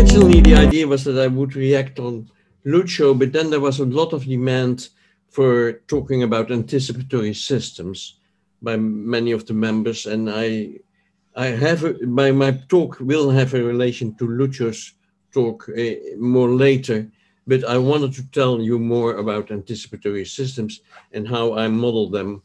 originally the idea was that I would react on Lucio, but then there was a lot of demand for talking about anticipatory systems by many of the members, and I, I have a, my my talk will have a relation to Lucio's talk uh, more later, but I wanted to tell you more about anticipatory systems and how I model them.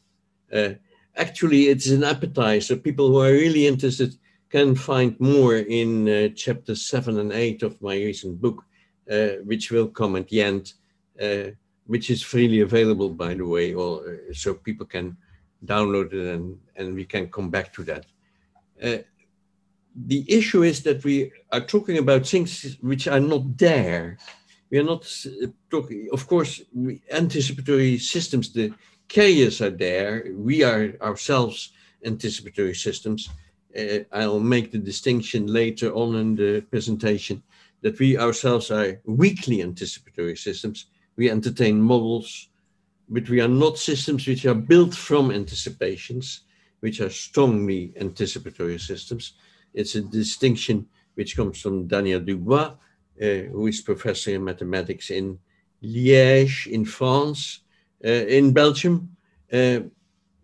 Uh, actually, it's an appetizer. People who are really interested can find more in uh, chapter seven and eight of my recent book, uh, which will come at the end, uh, which is freely available, by the way, uh, so people can download it and, and we can come back to that. Uh, the issue is that we are talking about things which are not there. We are not uh, talking, of course, anticipatory systems, the carriers are there. We are ourselves anticipatory systems. Uh, I'll make the distinction later on in the presentation that we ourselves are weakly anticipatory systems. We entertain models, but we are not systems which are built from anticipations, which are strongly anticipatory systems. It's a distinction which comes from Daniel Dubois, uh, who is professor in mathematics in Liège in France, uh, in Belgium. Uh,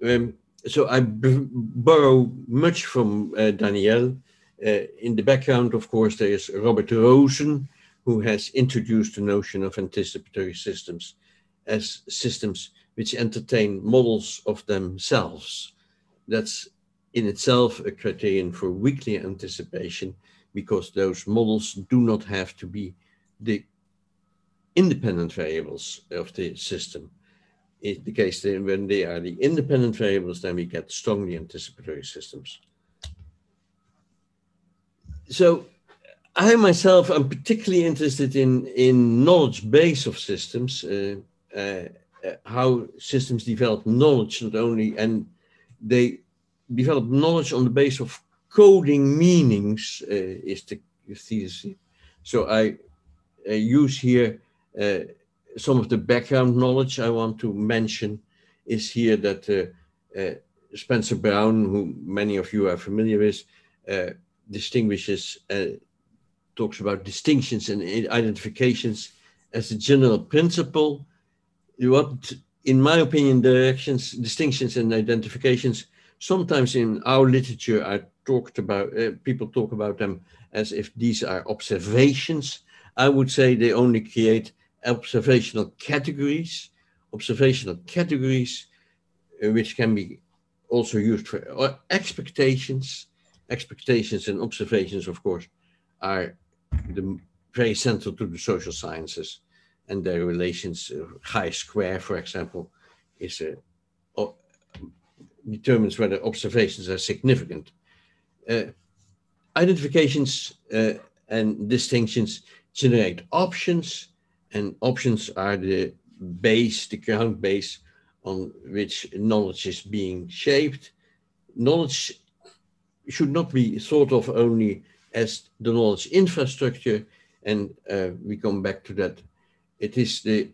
um, so I borrow much from uh, Daniel. Uh, in the background, of course, there is Robert Rosen, who has introduced the notion of anticipatory systems as systems which entertain models of themselves. That's in itself a criterion for weakly anticipation because those models do not have to be the independent variables of the system. In the case that when they are the independent variables, then we get strongly anticipatory systems. So I myself am particularly interested in, in knowledge base of systems, uh, uh, uh, how systems develop knowledge not only, and they develop knowledge on the base of coding meanings uh, is the thesis. So I use here uh, some of the background knowledge I want to mention is here that uh, uh, Spencer Brown, who many of you are familiar with, uh, distinguishes, talks about distinctions and identifications as a general principle. What, in my opinion, directions, distinctions and identifications, sometimes in our literature are talked about, uh, people talk about them as if these are observations. I would say they only create observational categories, observational categories, uh, which can be also used for uh, expectations. Expectations and observations, of course, are the, very central to the social sciences and their relations. Uh, chi-square, for example, is determines whether observations are significant. Identifications and distinctions generate options and options are the base, the ground base on which knowledge is being shaped. Knowledge should not be thought of only as the knowledge infrastructure, and uh, we come back to that. It is the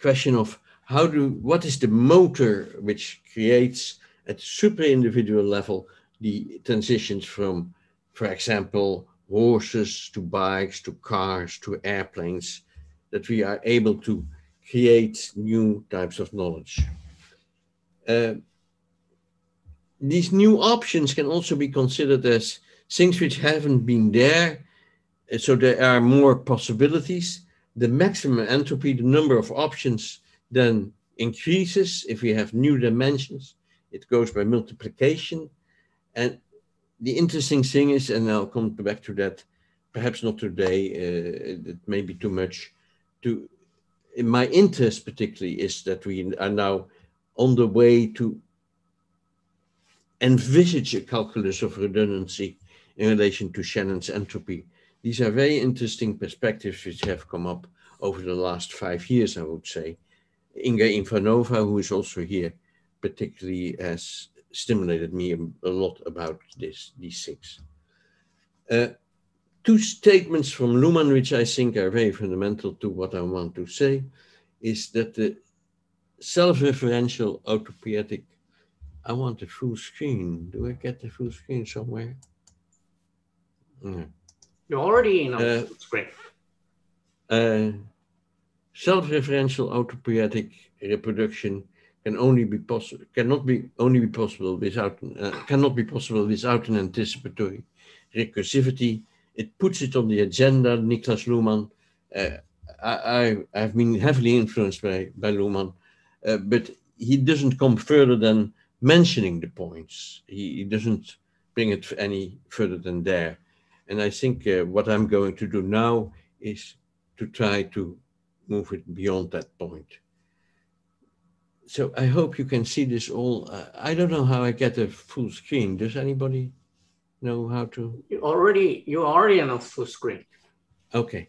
question of how do, what is the motor which creates at super individual level the transitions from, for example, horses to bikes to cars to airplanes that we are able to create new types of knowledge. Uh, these new options can also be considered as things which haven't been there, uh, so there are more possibilities. The maximum entropy, the number of options, then increases if we have new dimensions. It goes by multiplication. And the interesting thing is, and I'll come back to that, perhaps not today, uh, it may be too much, to in my interest particularly is that we are now on the way to envisage a calculus of redundancy in relation to Shannon's entropy. These are very interesting perspectives which have come up over the last five years, I would say. Inga Ivanova, who is also here, particularly has stimulated me a, lot about this, these six. Uh, two statements from Luhmann, which I think are very fundamental to what I want to say, is that the self-referential autopoietic, I want a full screen. Do I get the full screen somewhere? You're already in a uh, screen. Uh, self-referential autopoietic reproduction can only be possible cannot be only be possible without uh, cannot be possible without an anticipatory recursivity. It puts it on the agenda. Niklas Luhmann. Uh, I, I have been heavily influenced by by Luhmann, uh, but he doesn't come further than mentioning the points. He, he, doesn't bring it any further than there. And I think uh, what I'm going to do now is to try to move it beyond that point. So I hope you can see this all. Uh, I don't know how I get a full screen. Does anybody know how to? You already, you're already on a full screen. Okay.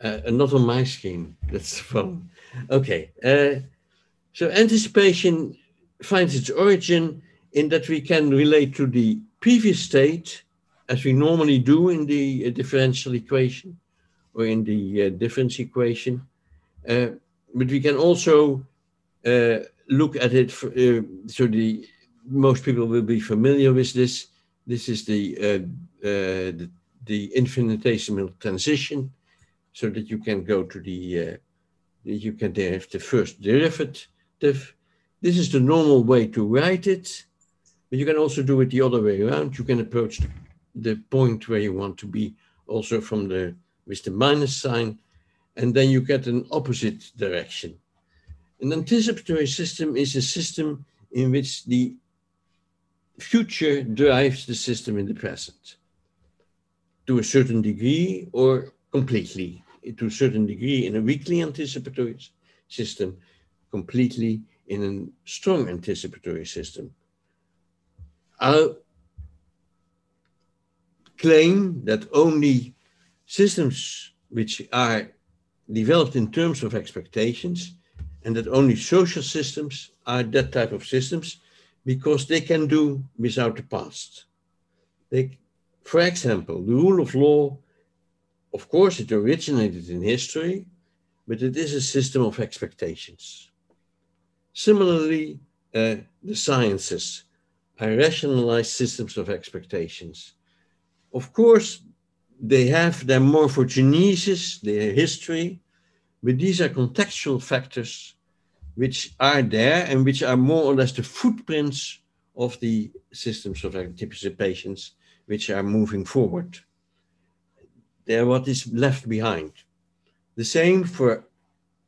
Uh, not on my screen. That's fun. Okay. Uh, so anticipation finds its origin in that we can relate to the previous state as we normally do in the uh, differential equation or in the uh, difference equation. Uh, but we can also uh, look at it, for, uh, so the most people will be familiar with this. This is the, uh, the, the, infinitesimal transition so that you can go to the, you can have the first derivative this is the normal way to write it, but you can also do it the other way around. You can approach the point where you want to be also from the with the minus sign, and then you get an opposite direction. An anticipatory system is a system in which the future drives the system in the present to a certain degree or completely to a certain degree in a weakly anticipatory system completely in a strong anticipatory system. I'll claim that only systems which are developed in terms of expectations and that only social systems are that type of systems because they can do without the past. They, for example, the rule of law, of course, it originated in history, but it is a system of expectations. Similarly, uh, the sciences are rationalized systems of expectations. Of course, they have their morphogenesis, their history, but these are contextual factors which are there and which are more or less the footprints of the systems of anticipations which are moving forward. They're what is left behind. The same for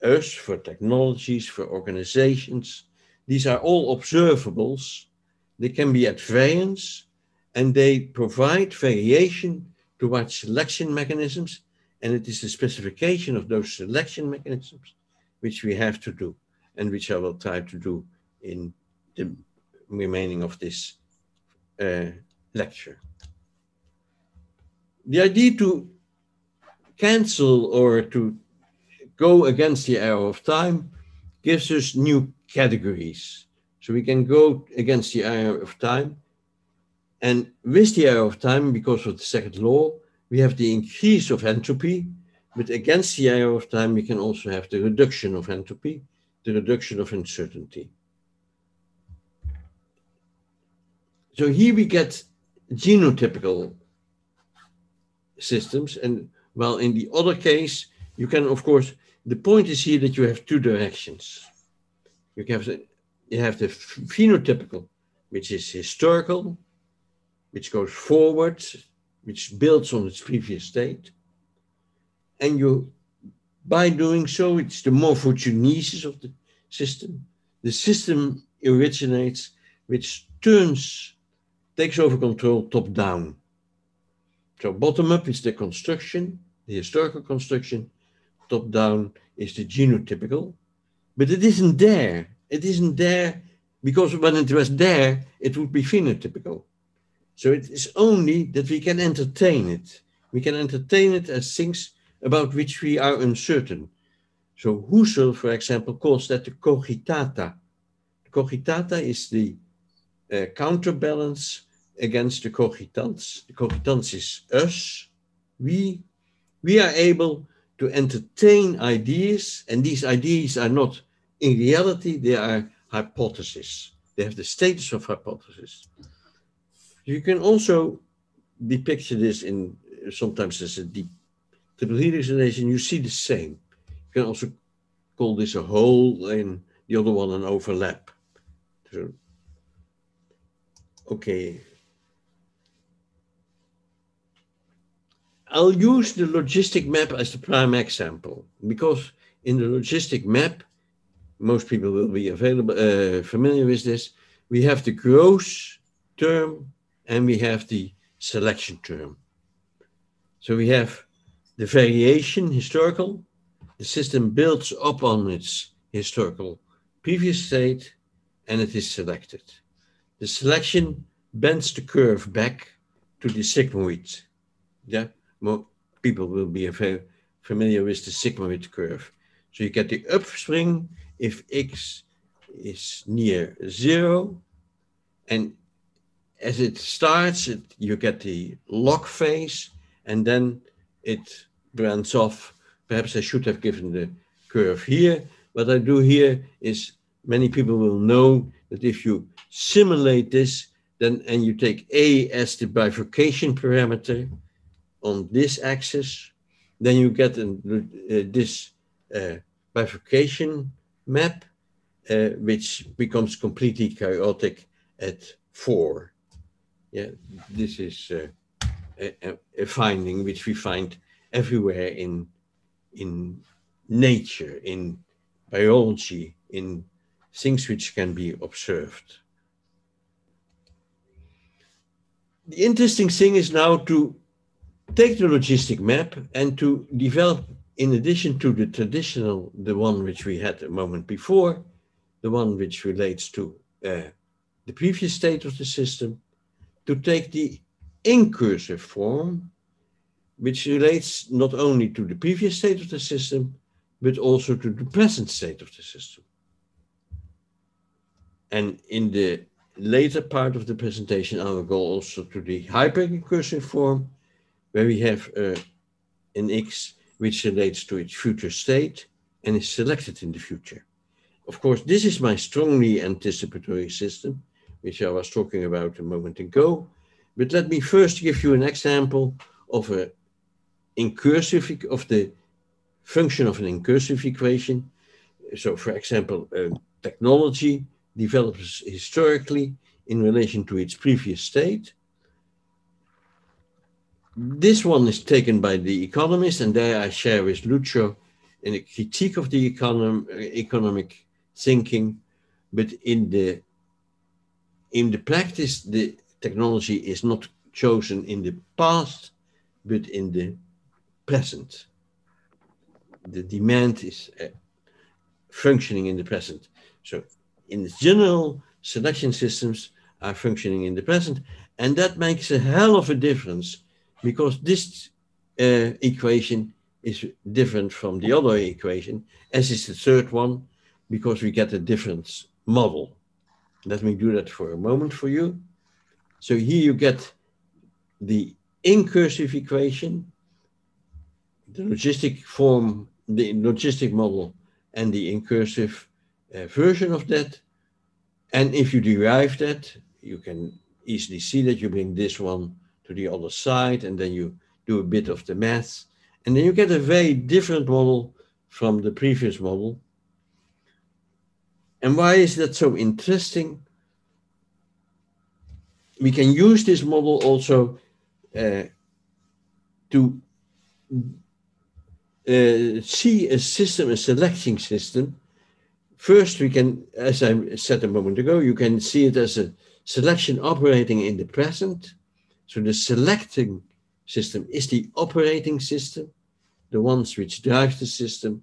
us, for technologies, for organizations. These are all observables. They can be at variance and they provide variation towards selection mechanisms. And it is the specification of those selection mechanisms which we have to do and which I will try to do in the remaining of this uh, lecture. The idea to cancel or to go against the arrow of time gives us new categories. So we can go against the arrow of time. And with the arrow of time, because of the second law, we have the increase of entropy. But against the arrow of time, we can also have the reduction of entropy, the reduction of uncertainty. So here we get genotypical systems. And while in the other case, you can, of course, the point is here that you have two directions. You have you have the phenotypical, which is historical, which goes forward, which builds on its previous state. And you, by doing so, it's the morphogenesis of the system. The system originates, which turns, takes over control top down. So bottom up is the construction, the historical construction, top down is the genotypical, but it isn't there. It isn't there because when it was there, it would be phenotypical. So it is only that we can entertain it. We can entertain it as things about which we are uncertain. So Husserl, for example, calls that the cogitata. The cogitata is the uh, counterbalance against the cogitans. The cogitans is us. We, we are able to entertain ideas, and these ideas are not in reality, they are hypotheses. They have the status of hypothesis. You can also depict this in sometimes as a deep triple helix relation, you see the same. You can also call this a hole and the other one an overlap. So, okay. I'll use the logistic map as the prime example because in the logistic map, most people will be available, uh, familiar with this. We have the growth term and we have the selection term. So we have the variation historical. The system builds up on its historical previous state and it is selected. The selection bends the curve back to the sigmoid. Yeah, more people will be familiar with the sigmoid curve. So you get the upspring if x is near zero. And as it starts, it, you get the log phase, and then it branches off. Perhaps I should have given the curve here. What I do here is many people will know that if you simulate this, then and you take A as the bifurcation parameter on this axis, then you get an, uh, this uh, bifurcation map, uh, which becomes completely chaotic at four. Yeah, this is uh, a, a, finding which we find everywhere in in nature, in biology, in things which can be observed. The interesting thing is now to take the logistic map and to develop in addition to the traditional, the one which we had a moment before, the one which relates to uh, the previous state of the system, to take the incursive form, which relates not only to the previous state of the system, but also to the present state of the system. And in the later part of the presentation, I will go also to the hyperincursive form, where we have uh, an x which relates to its future state and is selected in the future. Of course, this is my strongly anticipatory system, which I was talking about a moment ago. But let me first give you an example of a incursive of the function of an incursive equation. So, for example, a technology develops historically in relation to its previous state this one is taken by The Economist, and there I share with Lucio in a critique of the econom economic thinking. But in the in the practice, the technology is not chosen in the past, but in the present. The demand is uh, functioning in the present. So, in general, selection systems are functioning in the present, and that makes a hell of a difference because this uh, equation is different from the other equation, as is the third one, because we get a different model. Let me do that for a moment for you. So here you get the incursive equation, the logistic form, the logistic model, and the incursive uh, version of that. And if you derive that, you can easily see that you bring this one to the other side, and then you do a bit of the math, and then you get a very different model from the previous model. And why is that so interesting? We can use this model also uh, to uh, see a system, a selecting system. First, we can, as I said a moment ago, you can see it as a selection operating in the present. So the selecting system is the operating system, the ones which drive the system.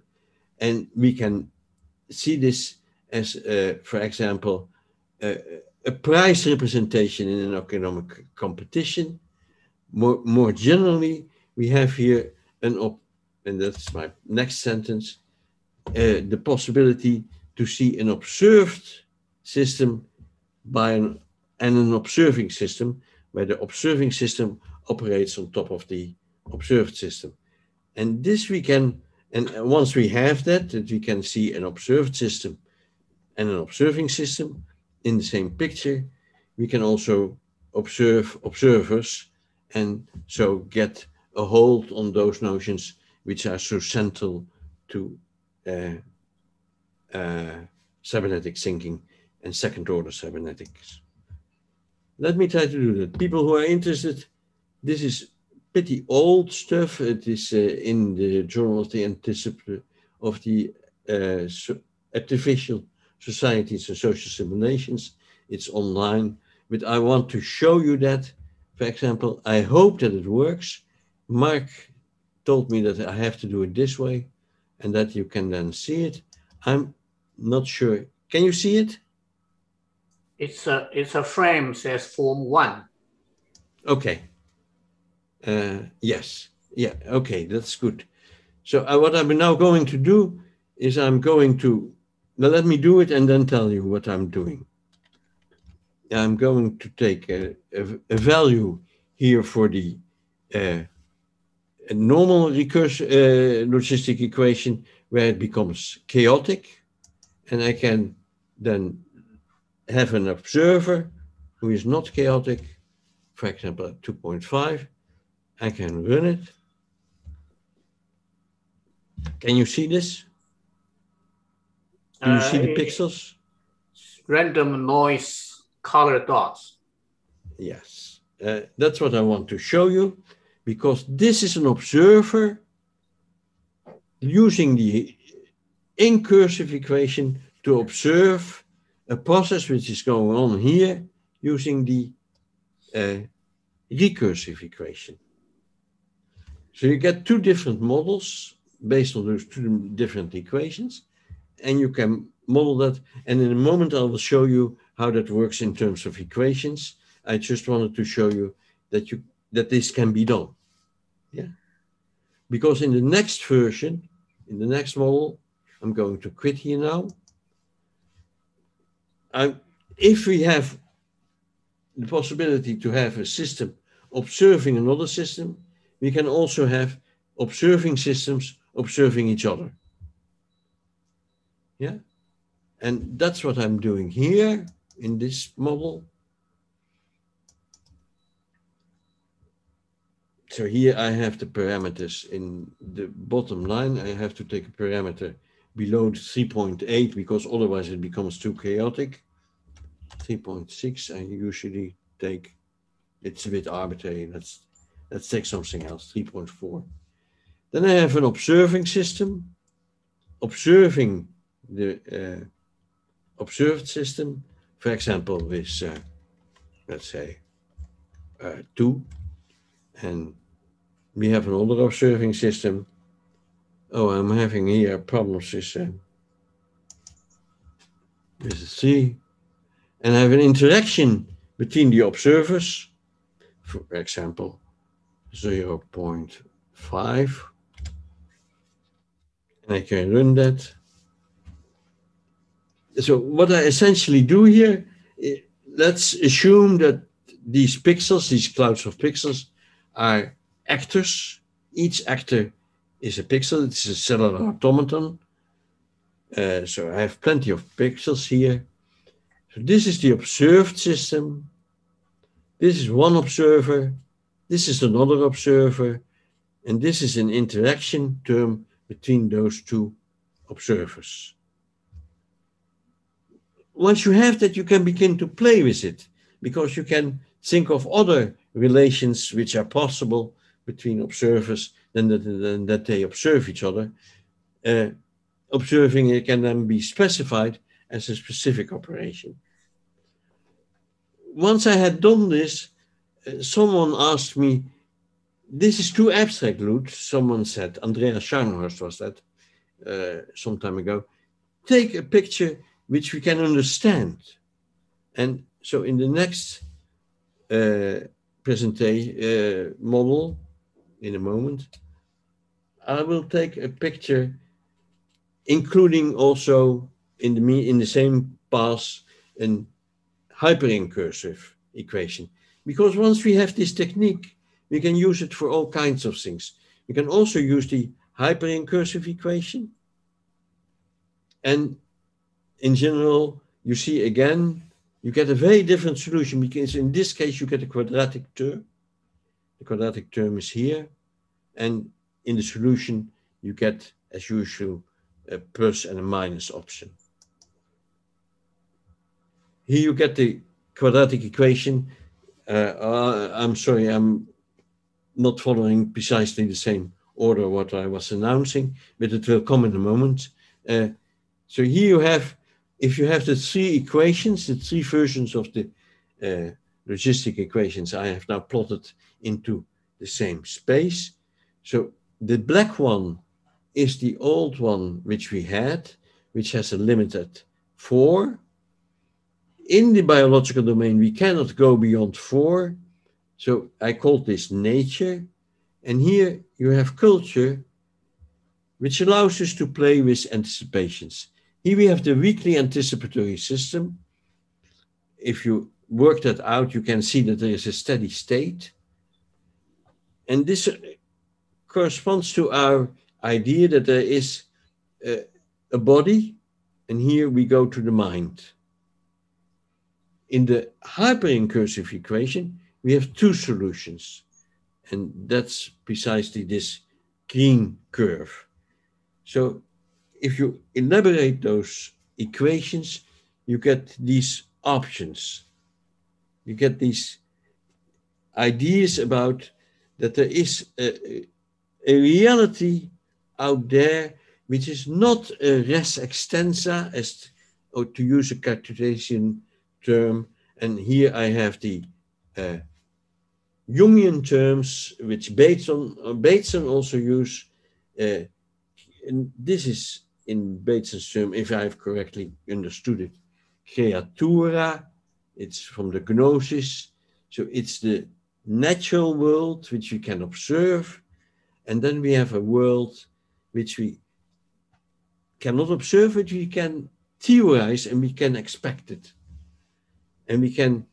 And we can see this as, uh, for example, a price representation in an economic competition. More, more generally, we have here an op, and that's my next sentence, uh, the possibility to see an observed system by an, and an observing system where the observing system operates on top of the observed system. And this we can, and once we have that, that we can see an observed system and an observing system in the same picture, we can also observe observers and so get a hold on those notions which are so central to uh, uh, cybernetic thinking and second order cybernetics. Let me try to do that. People who are interested, this is pretty old stuff. It is uh, in the Journal of the Anticipatory of the uh, so Artificial Societies and Social Simulations. It's online, but I want to show you that. For example, I hope that it works. Mark told me that I have to do it this way and that you can then see it. I'm not sure. Can you see it? It's a it's a frame says form one. Okay. Uh, yes. Yeah. Okay. That's good. So uh, what I'm now going to do is I'm going to now let me do it and then tell you what I'm doing. I'm going to take a, a, a value here for the uh, normal recursive uh, logistic equation where it becomes chaotic and I can then have an observer who is not chaotic, for example at 2.5, I can run it. Can you see this? Do you uh, see the uh, pixels? Random noise color dots. Yes, uh, that's what I want to show you because this is an observer using the incursive equation to observe a process which is going on here using the uh, recursive equation. So you get two different models based on those two different equations, and you can model that. And in a moment, I will show you how that works in terms of equations. I just wanted to show you that you that this can be done. Yeah. Because in the next version, in the next model, I'm going to quit here now. I, if we have the possibility to have a system observing another system, we can also have observing systems observing each other. Yeah? And that's what I'm doing here in this model. So here I have the parameters in the bottom line. I have to take a parameter below 3.8 because otherwise it becomes too chaotic. 3.6 I usually take, it's a bit arbitrary. Let's, let's take something else, 3.4. Then I have an observing system, observing the uh, observed system, for example, with, uh, let's say, uh, 2 and we have an another observing system. Oh, I'm having here a problem system. with the C. And I have an interaction between the observers, for example, 0 0.5. And I can run that. So what I essentially do here, let's assume that these pixels, these clouds of pixels, are actors. Each actor is a pixel, it's a cellular automaton. Uh, so I have plenty of pixels here. So this is the observed system. This is one observer. This is another observer. And this is an interaction term between those two observers. Once you have that, you can begin to play with it because you can think of other relations which are possible between observers than that, than that they observe each other. Uh, observing it can then be specified as a specific operation. Once I had done this, uh, someone asked me, this is too abstract, Loet, someone said, Andrea Scharnhorst was that uh, some time ago. Take a picture which we can understand. And so in the next uh, presentation uh, model, in a moment, I will take a picture, including also in the in the same pass an hyperincursive equation. Because once we have this technique, we can use it for all kinds of things. We can also use the hyperincursive equation. And in general, you see again, you get a very different solution because in this case, you get a quadratic term. The quadratic term is here. And in the solution, you get, as usual, a plus and a minus option. Here you get the quadratic equation. Uh, uh, I'm sorry, I'm not following precisely the same order what I was announcing, but it will come in a moment. Uh, so here you have, if you have the three equations, the three versions of the uh, logistic equations I have now plotted into the same space. So the black one is the old one which we had, which has a limit at four. In the biological domain, we cannot go beyond four. So I call this nature. And here you have culture, which allows us to play with anticipations. Here we have the weakly anticipatory system. If you work that out, you can see that there is a steady state. And this uh, corresponds to our idea that there is a, a body, and here we go to the mind. In the hyperincursive equation, we have two solutions, and that's precisely this green curve. So if you elaborate those equations, you get these options. You get these ideas about that there is a, a reality out there which is not a res extensa, as or to use a Cartesian term. And here I have the uh, Jungian terms, which Bateson, Bateson also use. Uh, and this is in Bateson's term, if I've correctly understood it, creatura. It's from the gnosis. So it's the natural world which we can observe. And then we have a world which we cannot observe, but we can theorize and we can expect it. And we can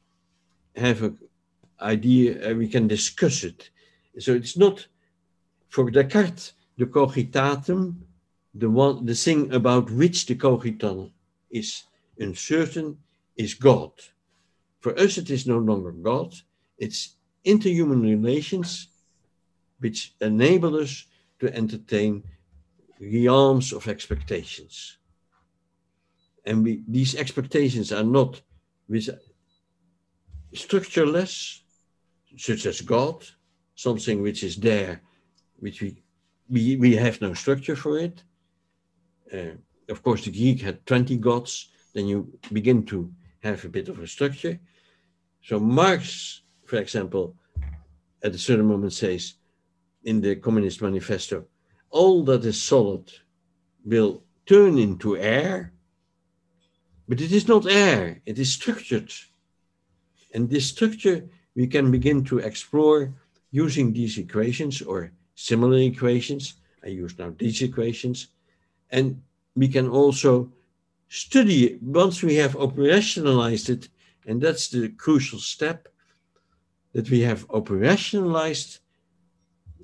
have an idea, and we can discuss it. So it's not for Descartes, the cogitatum, the one the thing about which the cogital is uncertain is God. For us, it is no longer God, it's interhuman relations which enable us to entertain realms of expectations. And we, these expectations are not with structureless, such as God, something which is there, which we, we, we have no structure for it. Uh, of course, the Greek had 20 gods, then you begin to have a bit of a structure. So Marx, for example, at a certain moment says in the Communist Manifesto, all that is solid will turn into air, but it is not air, it is structured. And this structure we can begin to explore using these equations or similar equations. I use now these equations. And we can also study it once we have operationalized it, and that's the crucial step that we have operationalized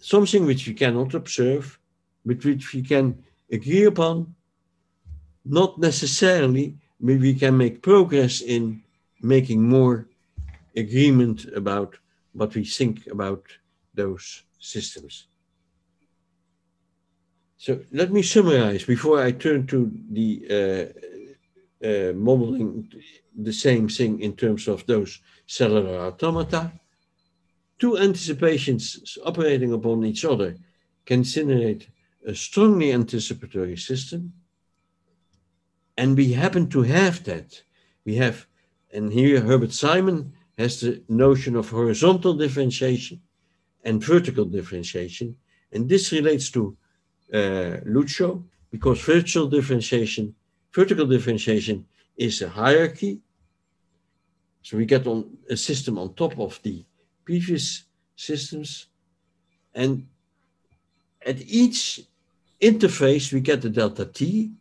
something which we cannot observe, but which we can agree upon, not necessarily, but we can make progress in making more agreement about what we think about those systems. So let me summarize before I turn to the uh, uh, modeling the same thing in terms of those cellular automata. Two anticipations operating upon each other can generate a strongly anticipatory system. And we happen to have that. We have, and here Herbert Simon has the notion of horizontal differentiation and vertical differentiation. And this relates to uh, because vertical differentiation, vertical differentiation is a hierarchy. So we get on a system on top of the previous systems. And at each interface, we get the delta t.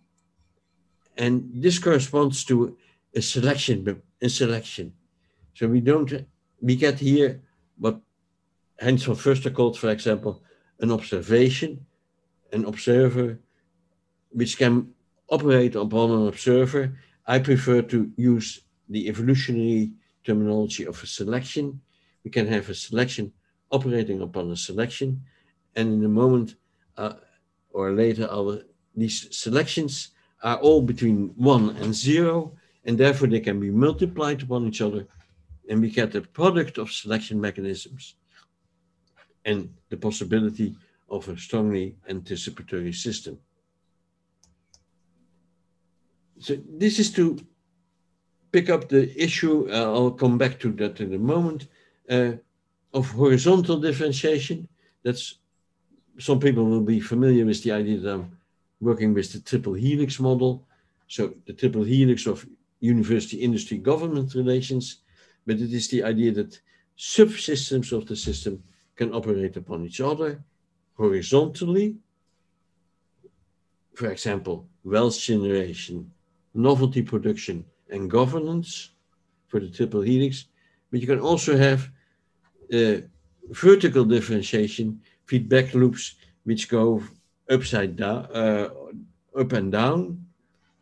And this corresponds to a selection, a selection. So we don't, we get here what Heinz von Förster called, for example, an observation, an observer, which can operate upon an observer. I prefer to use the evolutionary terminology of a selection. We can have a selection operating upon a selection, And in a moment uh, or later, our, these selections are all between one and zero, and therefore they can be multiplied upon each other, and we get a product of selection mechanisms. And the possibility of a strongly anticipatory system. So this is to pick up the issue, uh, I'll come back to that in a moment, uh, of horizontal differentiation. That's some people will be familiar with the idea that I'm working with the triple helix model. So the triple helix of university, industry, government relations, but it is the idea that subsystems of the system can operate upon each other horizontally. For example, wealth generation, novelty production, and governance for the triple helix. But you can also have uh, vertical differentiation, feedback loops, which go upside down, uh, up and down.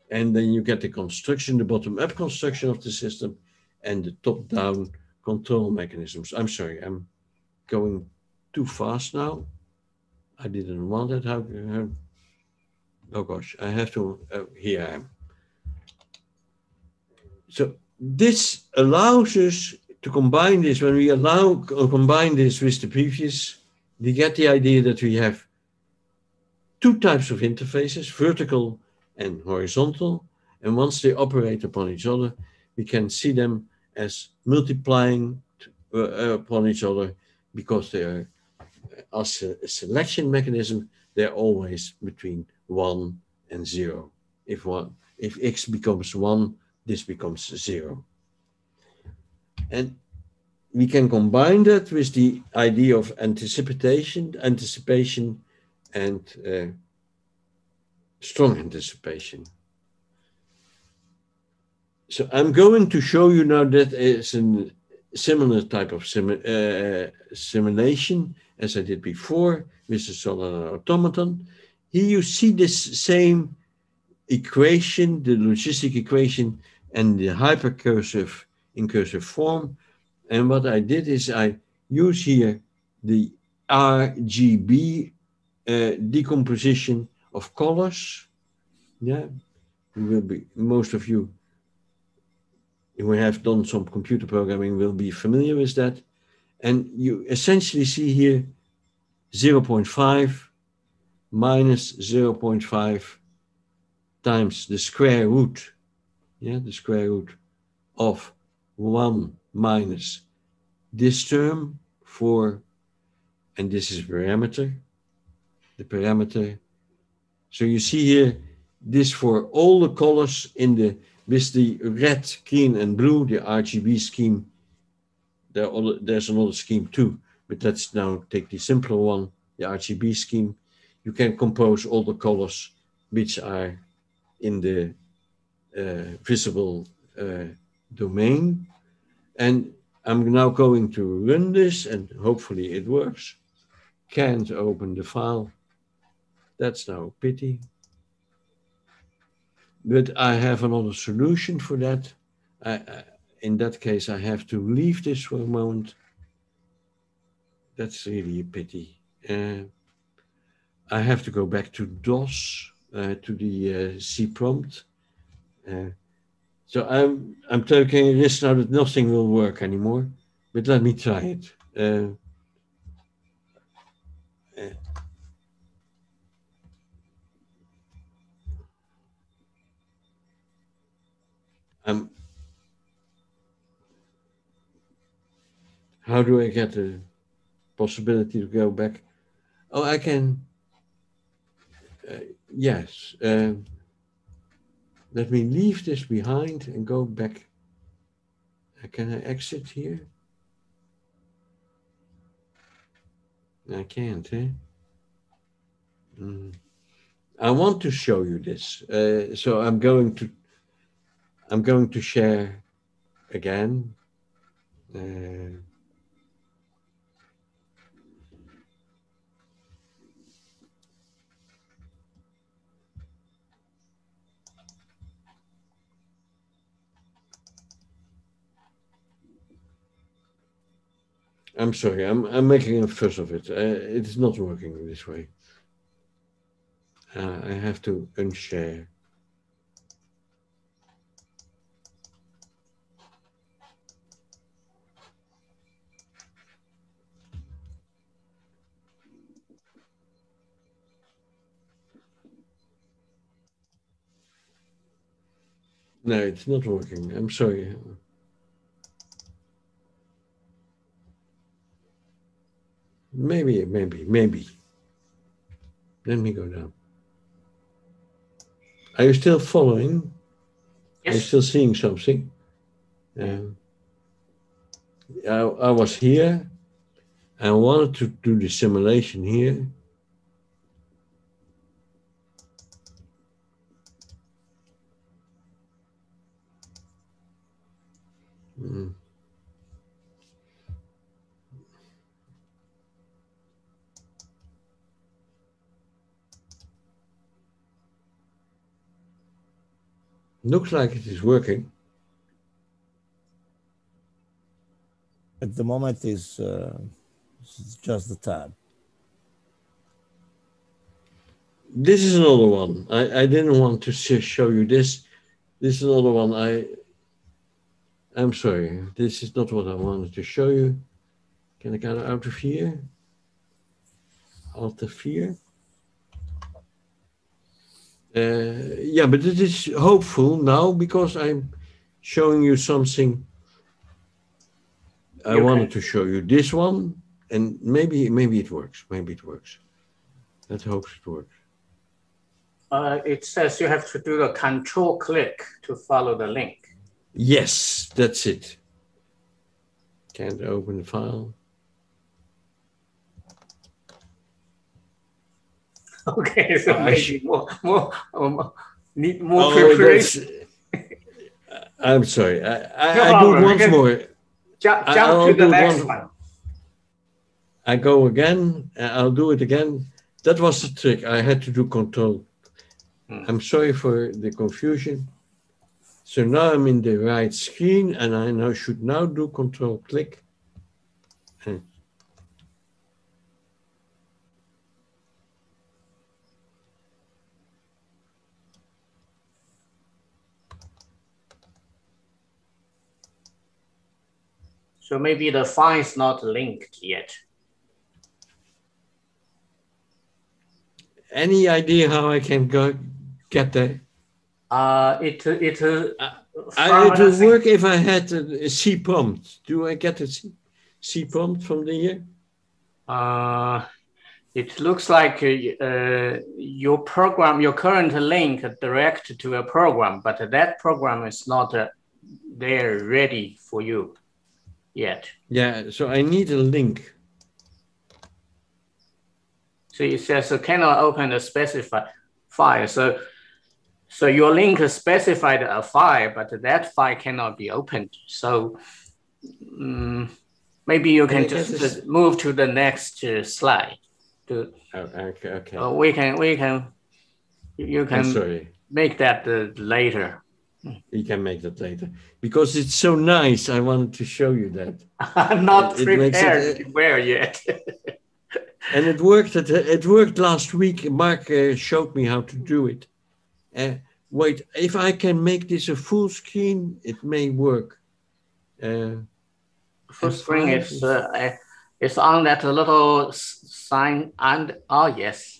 And then you get the construction, the bottom up construction of the system and the top down control mechanisms. I'm sorry, I'm going too fast now. I didn't want it. How, how oh gosh, I have to, uh, here I am. So this allows us to combine this, when we allow or combine this with the previous, we get the idea that we have two types of interfaces, vertical and horizontal. And once they operate upon each other, we can see them as multiplying uh, upon each other because they are, as a selection mechanism, they're always between one and zero. If one, if x becomes one, this becomes zero. And we can combine that with the idea of anticipation, anticipation and uh, strong anticipation. So I'm going to show you now that it's a similar type of uh, simulation as I did before the cellular automaton. Here you see this same equation, the logistic equation, and the hypercursive incursive form. And what I did is I use here the RGB uh, decomposition of colors. Yeah, will be most of you who have done some computer programming will be familiar with that. And you essentially see here 0.5 minus 0.5 times the square root, yeah, the square root of 1 minus this term for, and this is parameter, the parameter. So you see here, this for all the colors in the, with the red, green, and blue, the RGB scheme. There other, there's another scheme too, but let's now take the simpler one, the RGB scheme. You can compose all the colors which are in the uh, visible uh, domain. And I'm now going to run this and hopefully it works. Can't open the file. That's now a pity. But I have another solution for that. I, I, in that case, I have to leave this for a moment. That's really a pity. Uh, I have to go back to DOS, uh, to the uh, C prompt. Uh, so I'm, I'm taking a now that nothing will work anymore, but let me try it. How do I get the possibility to go back? Oh, I can. Uh, yes. Uh, let me leave this behind and go back. Uh, can I exit here? I can't, eh? Mm. I want to show you this. Uh, so I'm going to I'm going to share again. Uh, I'm sorry. I'm I'm making a fuss of it. Uh, it is not working this way. Uh, I have to unshare. No, it's not working. I'm sorry. Maybe, maybe, maybe. Let me go down. Are you still following? Are you still seeing something? Um, I, I was here. I wanted to do the simulation here. Mm. Looks like it is working. At the moment, is uh, it's just the tab. This is another one. I, I didn't want to show you this. This is another one. I I'm sorry. This is not what I wanted to show you. Can I get out of here? Alt F4. Uh, yeah, but it is hopeful now because I'm showing you something. I You wanted to show you this one, and maybe maybe it works. Maybe it works. Let's hope it works. Uh, it says you have to do the control click to follow the link. Yes, that's it. Can't open the file. Okay, so I maybe more, more, um, need more Oh, preparation. I'm sorry. I, I, No I do once more. Jump, jump I'll to the next one- one. I go again. uh, I'll do it again. That was the trick. I had to do control. Hmm. I'm sorry for the confusion. So now I'm in the right screen and I now should now do control click. And- So maybe the file is not linked yet. Any idea how I can go get there? Uh, it it uh, I, it would work if I had a, a C prompt. Do I get a C, C prompt from the year? Uh, it looks like uh, uh, your program, your current link direct to a program, but that program is not uh, there ready for you yet. Yeah, so I need a link. So it says uh, cannot open the specified file. So, so your link specified a file, but that file cannot be opened. So mm, maybe you can I guess just move to the next uh, slide. To, Oh, okay, okay. uh, we can we can you can sorry. make that uh, later. You can make that later because it's so nice. I wanted to show you that, I'm not It- it it, prepared uh, to wear yet. and it worked. At, it worked last week. Mark uh, showed me how to do it. Uh, wait, if I can make this a full screen, it may work. Uh, First screen is uh, uh, is on that little sign and oh yes.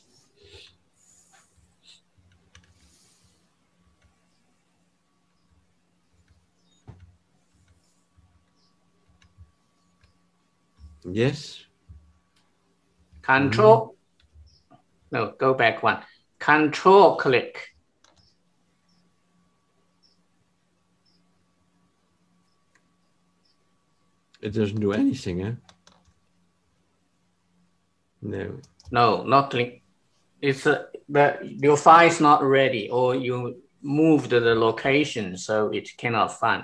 Yes. Control. No, go back one. Control click. It doesn't do anything, huh? No. No, not link. It's the your file is not ready, or you moved the location, so it cannot find.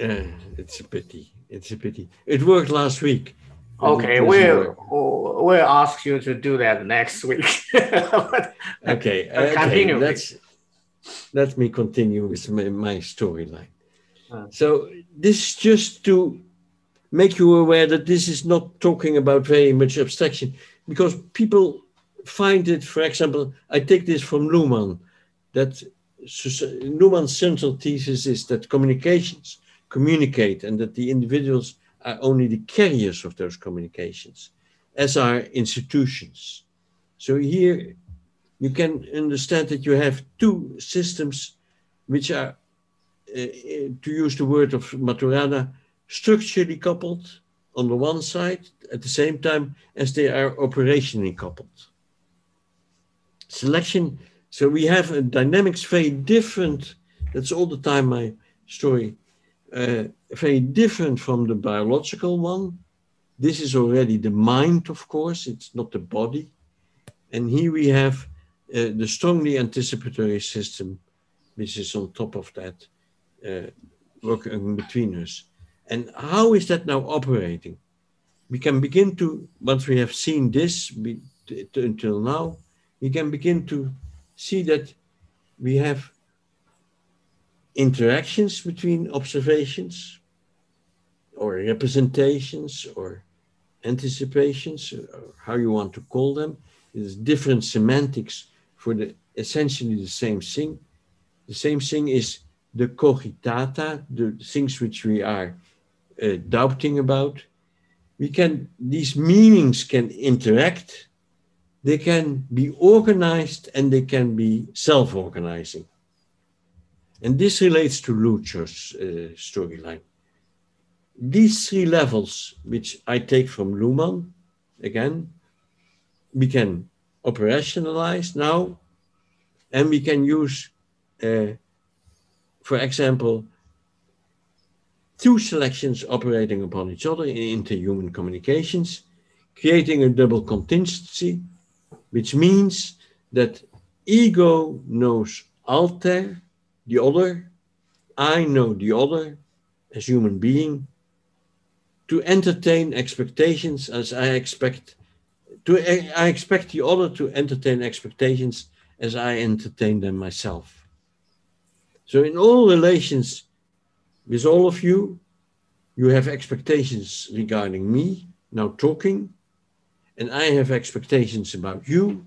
Uh, it's a pity. It's a pity. It worked last week. Okay, we'll we'll ask you to do that next week. But- Okay, okay. continue, Let's let me continue with my, my storyline. Uh. So this is just to make you aware that this is not talking about very much abstraction because people find it, for example, I take this from Luhmann, that Luhmann's central thesis is that communications communicate and that the individuals are only the carriers of those communications, as are institutions. So here you can understand that you have two systems which are, uh, to use the word of Maturana, structurally coupled on the one side at the same time as they are operationally coupled. Selection, so we have a dynamics very different, that's all the time my story, uh, very different from the biological one. This is already the mind, of course, it's not the body. And here we have uh, the strongly anticipatory system, which is on top of that, uh, working between us. And how is that now operating? We can begin to, once we have seen this we, until now, we can begin to see that we have interactions between observations or representations or anticipations, or how you want to call them. There's different semantics for the essentially the same thing. The same thing is the cogitata, the things which we are uh, doubting about. We can, these meanings can interact, they can be organized, and they can be self organizing. And this relates to Lucho's uh, storyline. These three levels, which I take from Luhmann, again, we can operationalize now, and we can use, uh, for example, two selections operating upon each other in interhuman communications, creating a double contingency, which means that ego knows alter, the other, I know the other as human being, to entertain expectations as I expect, to I expect the other to entertain expectations as I entertain them myself. So in all relations with all of you. You have expectations regarding me now talking, and I have expectations about you.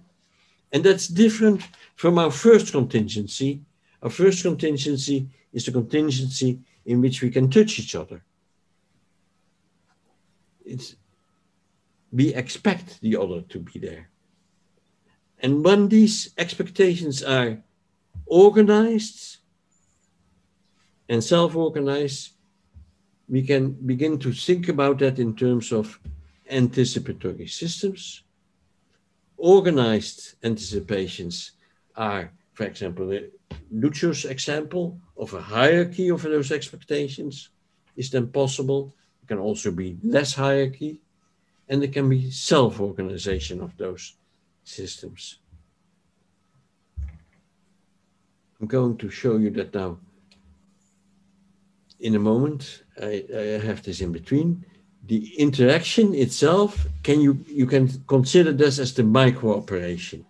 And that's different from our first contingency. Our first contingency is the contingency in which we can touch each other. It's, we expect the other to be there. And when these expectations are organized and self organized, we can begin to think about that in terms of anticipatory systems. Organized anticipations are, for example, the Lucho's example of a hierarchy of those expectations is then possible. It can also be less hierarchy, and there can be self-organization of those systems. I'm going to show you that now in a moment. I, I have this in between. The interaction itself, can you, you can consider this as the micro operation.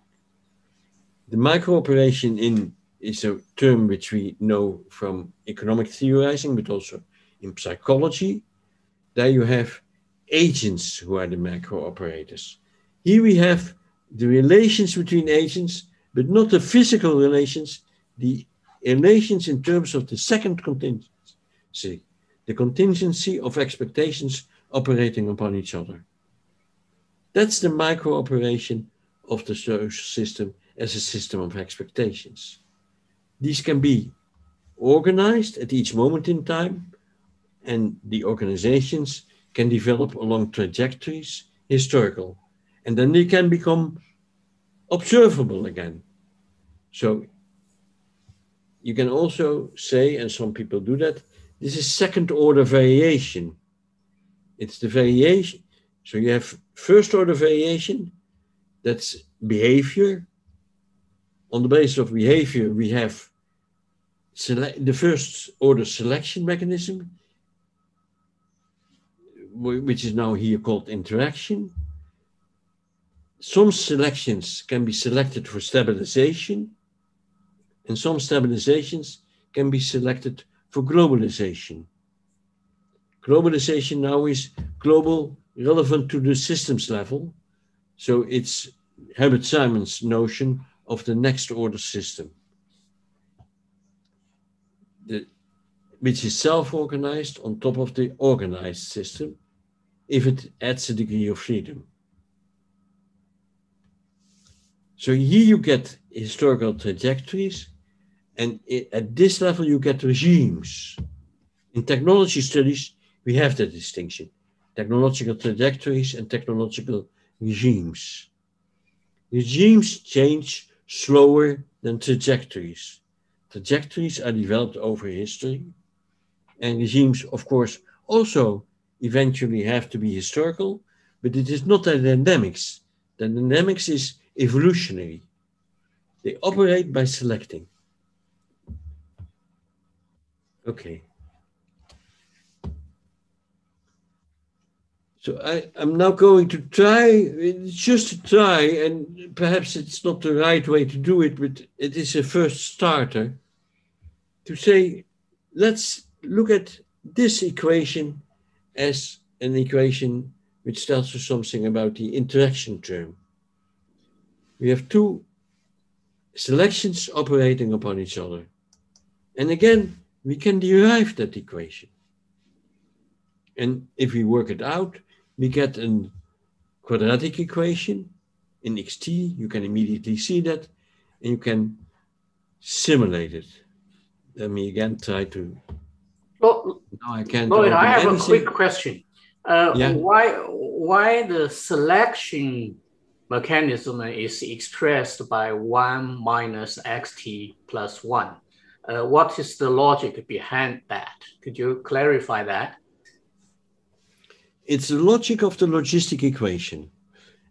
The micro operation in is a term which we know from economic theorizing, but also in psychology. There you have agents who are the macro operators. Here we have the relations between agents, but not the physical relations, the relations in terms of the second contingent see the contingency of expectations operating upon each other. That's the micro operation of the social system as a system of expectations. These can be organized at each moment in time, and the organizations can develop along trajectories, historical, and then they can become observable again. So you can also say, and some people do that, this is second order variation. It's the variation. So you have first order variation, that's behavior. On the basis of behavior, we have the first order selection mechanism, which is now here called interaction. Some selections can be selected for stabilization, and some stabilizations can be selected for globalization. globalization now is global relevant to the systems level. So it's Herbert Simon's notion of the next order system, the, which is self-organized on top of the organized system, if it adds a degree of freedom. So here you get historical trajectories, and at this level you get regimes. In technology studies, we have that distinction, technological trajectories and technological regimes. Regimes change slower than trajectories. Trajectories are developed over history, and regimes, of course, also eventually have to be historical, but it is not the dynamics. The dynamics is evolutionary. They operate by selecting. Okay. So I, am now going to try, just to try, and perhaps it's not the right way to do it, but it is a first starter to say, let's look at this equation as an equation which tells us something about the interaction term. We have two selections operating upon each other. And again, we can derive that equation. And if we work it out, we get a quadratic equation in xt. You can immediately see that, and you can simulate it. Let me again try to. Well, now I can't. Loet, I have anything. a quick question. Uh, yeah? Why why the selection mechanism is expressed by one minus xt plus one? Uh, what is the logic behind that? Could you clarify that? It's the logic of the logistic equation.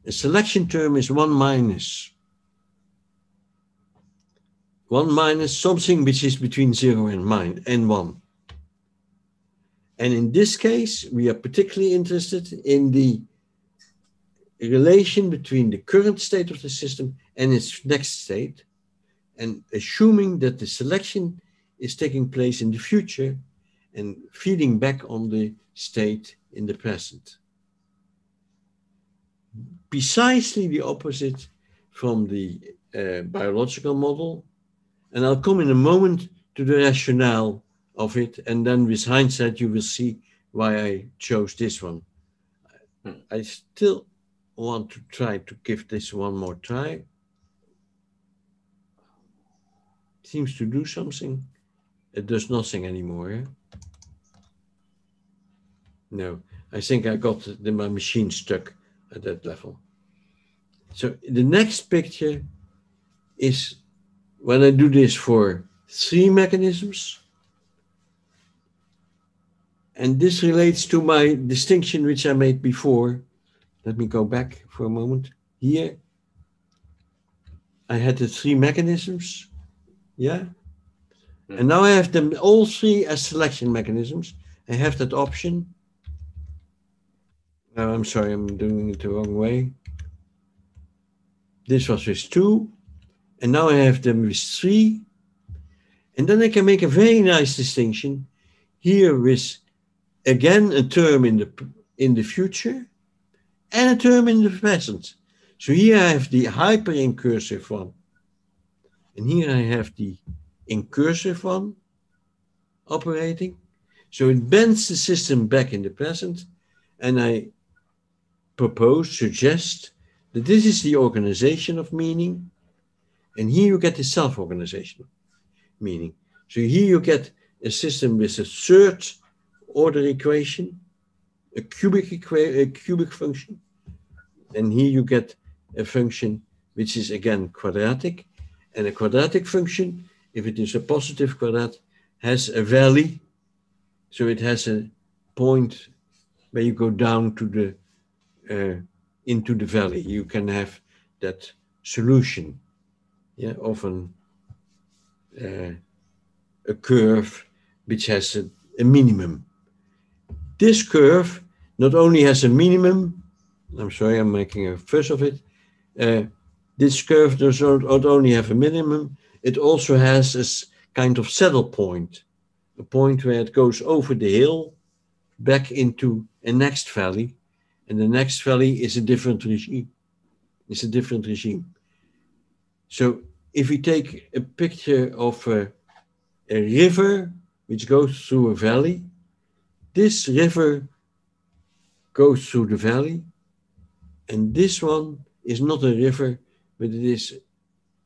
A selection term is 1 minus. 1 minus something which is between 0 and, mine, and 1. And in this case, we are particularly interested in the relation between the current state of the system and its next state, and assuming that the selection is taking place in the future and feeding back on the state in the present. Precisely the opposite from the uh, biological model. And I'll come in a moment to the rationale of it. And then with hindsight, you will see why I chose this one. I still want to try to give this one more try. Seems to do something. It does nothing anymore. No, I think I got the, my machine stuck at that level. So the next picture is when I do this for three mechanisms. And this relates to my distinction which I made before. Let me go back for a moment. Here, I had the three mechanisms. Yeah. Hmm. And now I have them all three as selection mechanisms. I have that option. I'm sorry, I'm doing it the wrong way. This was with two, and now I have them with three. And then I can make a very nice distinction here with, again, a term in the, in the future and a term in the present. So here I have the hyper-incursive one. And here I have the incursive one operating. So it bends the system back in the present, and I propose, suggest that this is the organization of meaning, and here you get the self-organization meaning. So here you get a system with a third order equation, a cubic equa- a cubic function, and here you get a function which is again quadratic, and a quadratic function, if it is a positive quadrat, has a valley, so it has a point where you go down to the uh, into the valley. You can have that solution yeah, uh, a curve which has a, a, minimum. This curve not only has a minimum, I'm sorry, I'm making a fuss of it. Uh, this curve does not, not only have a minimum, it also has a kind of saddle point, a point where it goes over the hill back into a next valley, and the next valley is a different regime. It's a different regime. So if we take a picture of a, a river which goes through a valley, this river goes through the valley, and this one is not a river, but it is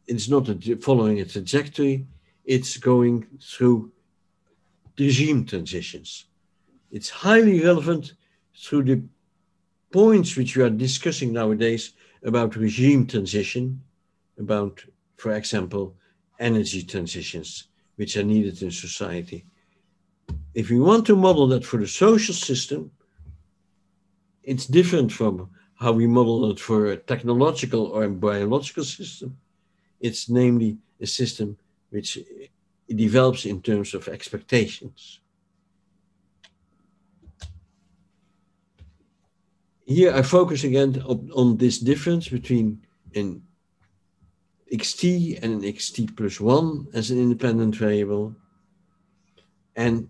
it's not a, following a trajectory, it's going through regime transitions. It's highly relevant through the points which we are discussing nowadays about regime transition, about, for example, energy transitions which are needed in society. If we want to model that for the social system, it's different from how we model it for a technological or a biological system. It's namely a system which develops in terms of expectations. Here I focus again on, on this difference between an xt and an xt plus 1 as an independent variable. And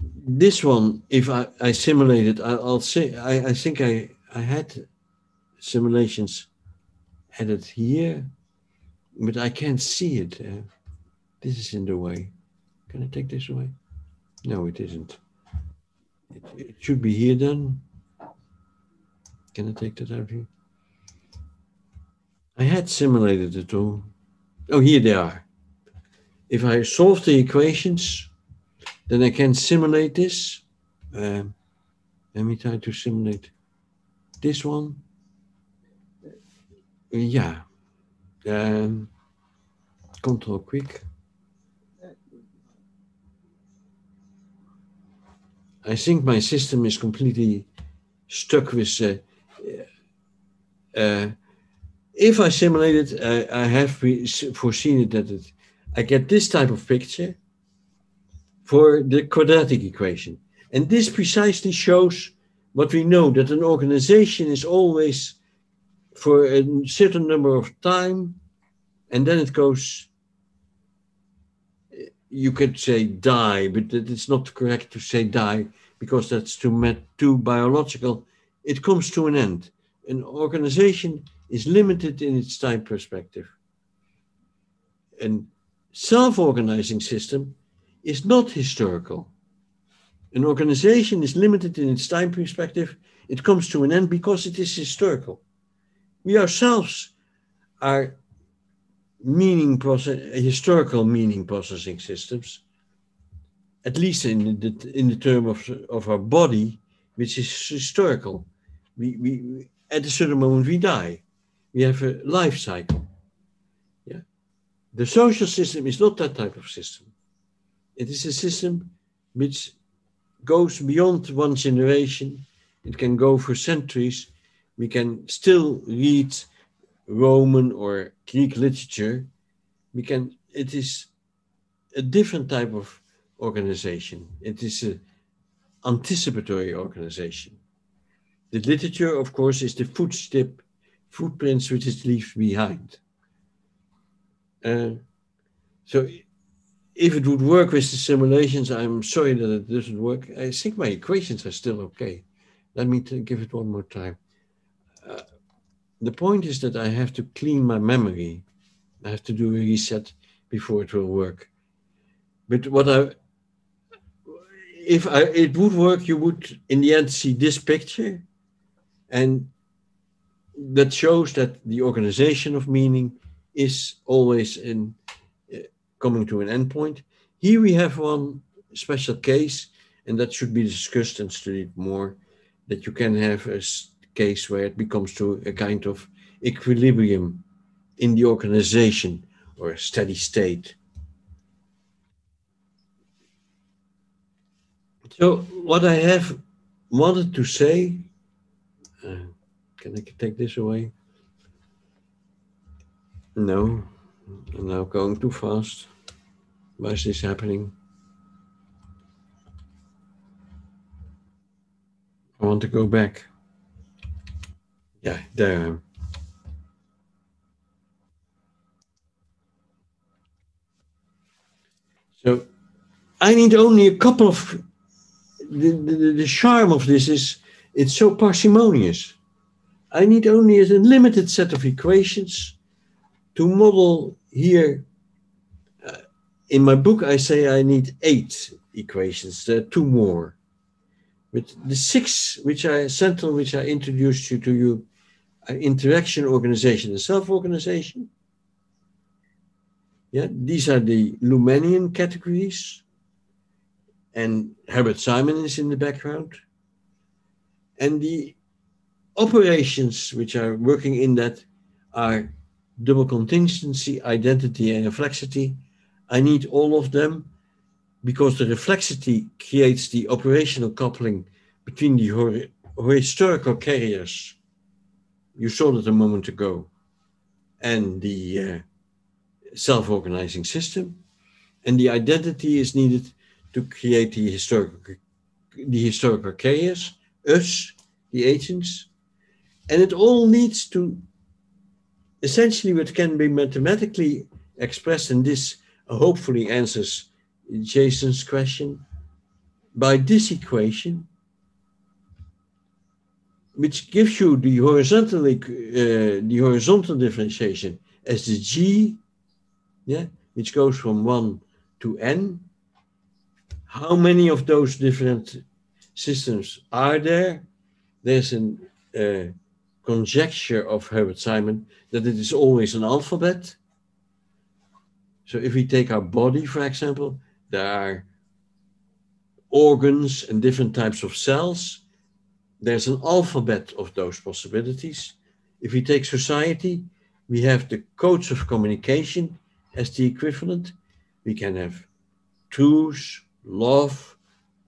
this one, if I, I simulate it, I, will say, I, I think I, I had simulations added here, but I can't see it. Uh, this is in the way. Can I take this away? No, it isn't. It, it should be here then. Can I take that out of here? I had simulated it all. Oh, here they are. If I solve the equations, then I can simulate this. Um, let me try to simulate this one. Yeah. Um, control quick. I think my system is completely stuck with. Uh, uh, if I simulate it, I, I have foreseen it that it, I get this type of picture for the quadratic equation. And this precisely shows what we know that an organization is always for a certain number of time, and then it goes. You could say die, but it's not correct to say die because that's too too biological. It comes to an end. An organization is limited in its time perspective. And self-organizing system is not historical. An organization is limited in its time perspective. It comes to an end because it is historical. We ourselves are meaning process, historical meaning processing systems, at least in the, in the term of, of our body, which is historical. We, we, at a certain moment, we die. We have a life cycle. Yeah. The social system is not that type of system. It is a system which goes beyond one generation. It can go for centuries. We can still read Roman or Greek literature. We can. It is a different type of organization. It is an anticipatory organization. The literature, of course, is the footstep, footprints which it leaves behind. Uh, so if it would work with the simulations, I'm sorry that it doesn't work. I think my equations are still okay. Let me give it one more time. Uh, the point is that I have to clean my memory. I have to do a reset before it will work. But what I, if I, it would work, you would in the end see this picture, and that shows that the organization of meaning is always in coming to an endpoint. Here we have one special case, and that should be discussed and studied more, that you can have a case where it becomes to a kind of equilibrium in the organization or a steady state. So what I have wanted to say, uh, can I take this away? No. I'm now going too fast. Why is this happening? I want to go back. Yeah, there I am. So I need only a couple of. The, the, the charm of this is it's so parsimonious. I need only a limited set of equations to model here. Uh, in my book, I say I need eight equations. There are two more. But the six, which I central, which I introduced you to you, Uh, interaction, organization, and self-organization. Yeah, these are the Luhmannian categories. And Herbert Simon is in the background. And the operations which are working in that are double contingency, identity, and reflexity. I need all of them because the reflexity creates the operational coupling between the historical carriers, you saw that a moment ago, and the uh, self-organizing system. And the identity is needed to create the historical, the historical carriers, us, the agents. And it all needs to essentially what can be mathematically expressed, and this hopefully answers Jason's question. By this equation, which gives you the horizontally uh, the horizontal differentiation as the g, yeah, which goes from one to n. How many of those different systems are there? There's a uh, conjecture of Herbert Simon that it is always an alphabet. So if we take our body, for example, there are organs and different types of cells. There's an alphabet of those possibilities. If we take society, we have the codes of communication as the equivalent. We can have truth, love,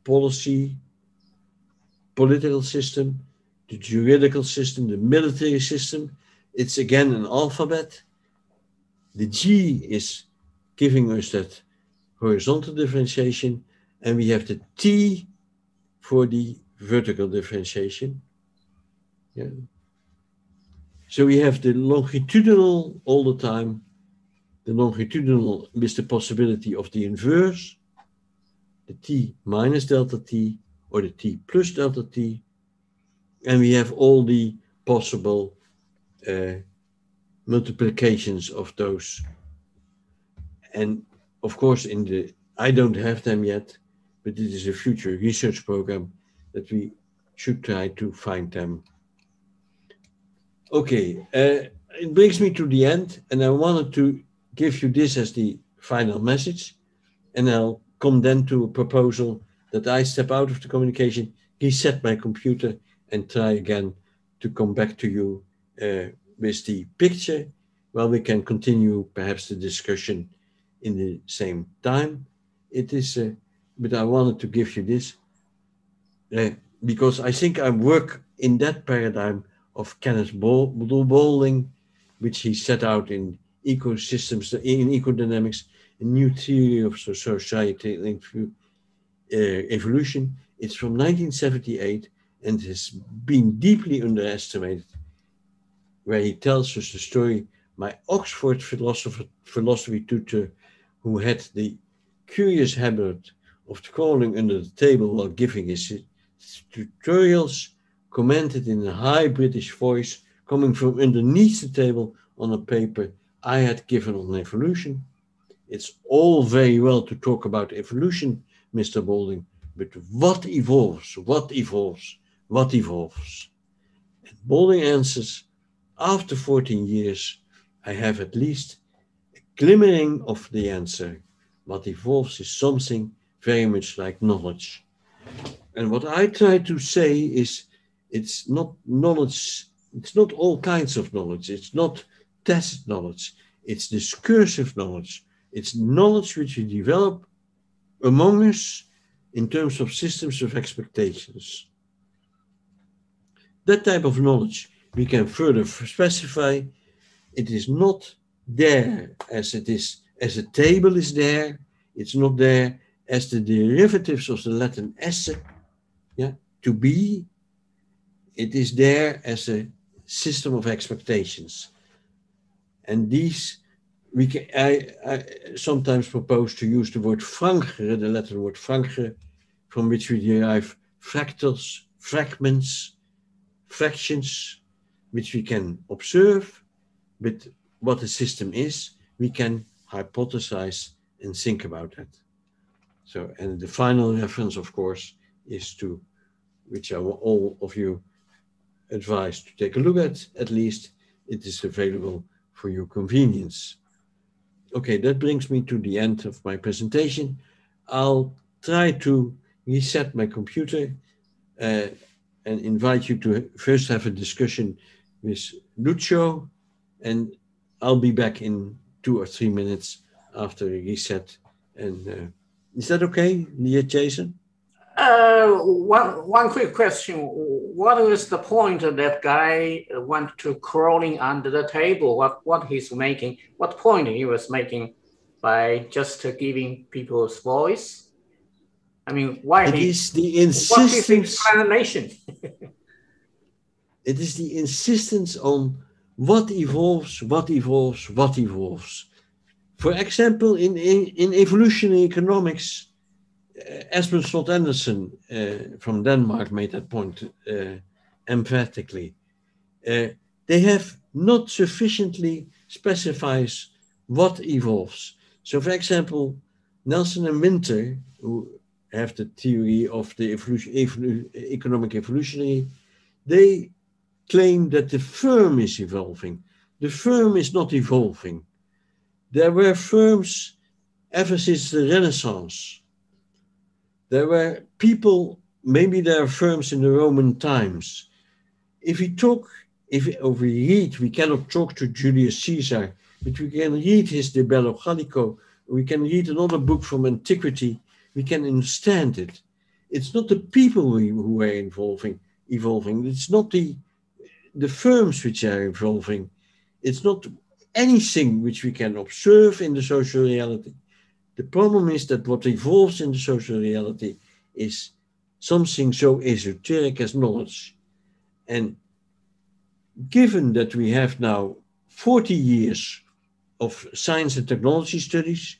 policy, political system, the juridical system, the military system. It's again an alphabet. The G is giving us that horizontal differentiation, and we have the T for the vertical differentiation. Yeah. So we have the longitudinal all the time, the longitudinal with the possibility of the inverse, the T minus delta T, or the T plus delta T, and we have all the possible uh, multiplications of those. And of course, in the I don't have them yet, but it is a future research program that we should try to find them. Okay, uh, it brings me to the end, and I wanted to give you this as the final message, and I'll come then to a proposal that I step out of the communication, reset my computer, and try again to come back to you uh, with the picture while we can continue perhaps the discussion in the same time. It is, uh, but I wanted to give you this uh, because I think I work in that paradigm of Kenneth Boulding, which he set out in ecosystems, in ecodynamics, a new theory of society uh, evolution. It's from 1978 and has been deeply underestimated, where he tells us the story. My Oxford philosopher, philosophy tutor, who had the curious habit of crawling under the table while giving his tutorials, commented in a high British voice coming from underneath the table on a paper I had given on evolution. It's all very well to talk about evolution, Mr. Boulding, but what evolves? What evolves? what evolves? And Boulding answers, after 14 years, I have at least a glimmering of the answer. What evolves is something very much like knowledge. And what I try to say is it's not knowledge, it's not all kinds of knowledge, it's not tacit knowledge, it's discursive knowledge, it's knowledge which we develop among us in terms of systems of expectations. That type of knowledge we can further specify. It is not there as it is, as a table is there. It's not there as the derivatives of the Latin esse, yeah, to be. It is there as a system of expectations. And these we can, I, I sometimes propose to use the word the letter word from which we derive fractals, fragments, fractions, which we can observe, but what a system is, we can hypothesize and think about that. So, and the final reference, of course, is to, which I will all of you advise to take a look at, at least it is available for your convenience. Okay, that brings me to the end of my presentation. I'll try to reset my computer uh, and invite you to first have a discussion with Lucio, and I'll be back in two or three minutes after reset. And uh, is that okay, Jason? Uh, one one quick question: What is the point that guy went to crawling under the table? What what he's making? What point he was making by just giving people's voice? I mean, why it he, is the insistence. What is the explanation? it is the insistence on what evolves, what evolves, what evolves. For example, in in, in evolutionary economics uh, Esben Sloth Andersen uh, from Denmark made that point uh, emphatically. they have not sufficiently specifies what evolves. So, for example, Nelson and Winter, who have the theory of the evolution, evolu economic evolutionary, they claim that the firm is evolving. The firm is not evolving. There were firms ever since the Renaissance there were people, maybe there are firms in the Roman times. If we talk, if we read, we cannot talk to Julius Caesar, but we can read his De Bello Gallico, we can read another book from antiquity, we can understand it. It's not the people who are evolving, evolving. It's not the, the firms which are evolving. It's not anything which we can observe in the social reality. The problem is that what evolves in the social reality is something so esoteric as knowledge. And given that we have now 40 years of science and technology studies,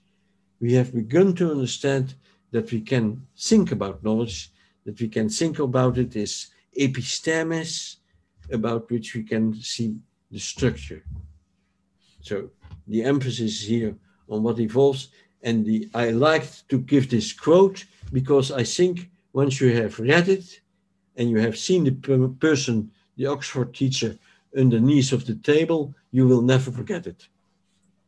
we have begun to understand that we can think about knowledge, that we can think about it as epistemes, about which we can see the structure. So the emphasis here on what evolves and the, I liked to give this quote because I think once you have read it and you have seen the per person, the Oxford teacher, underneath of the table, you will never forget it.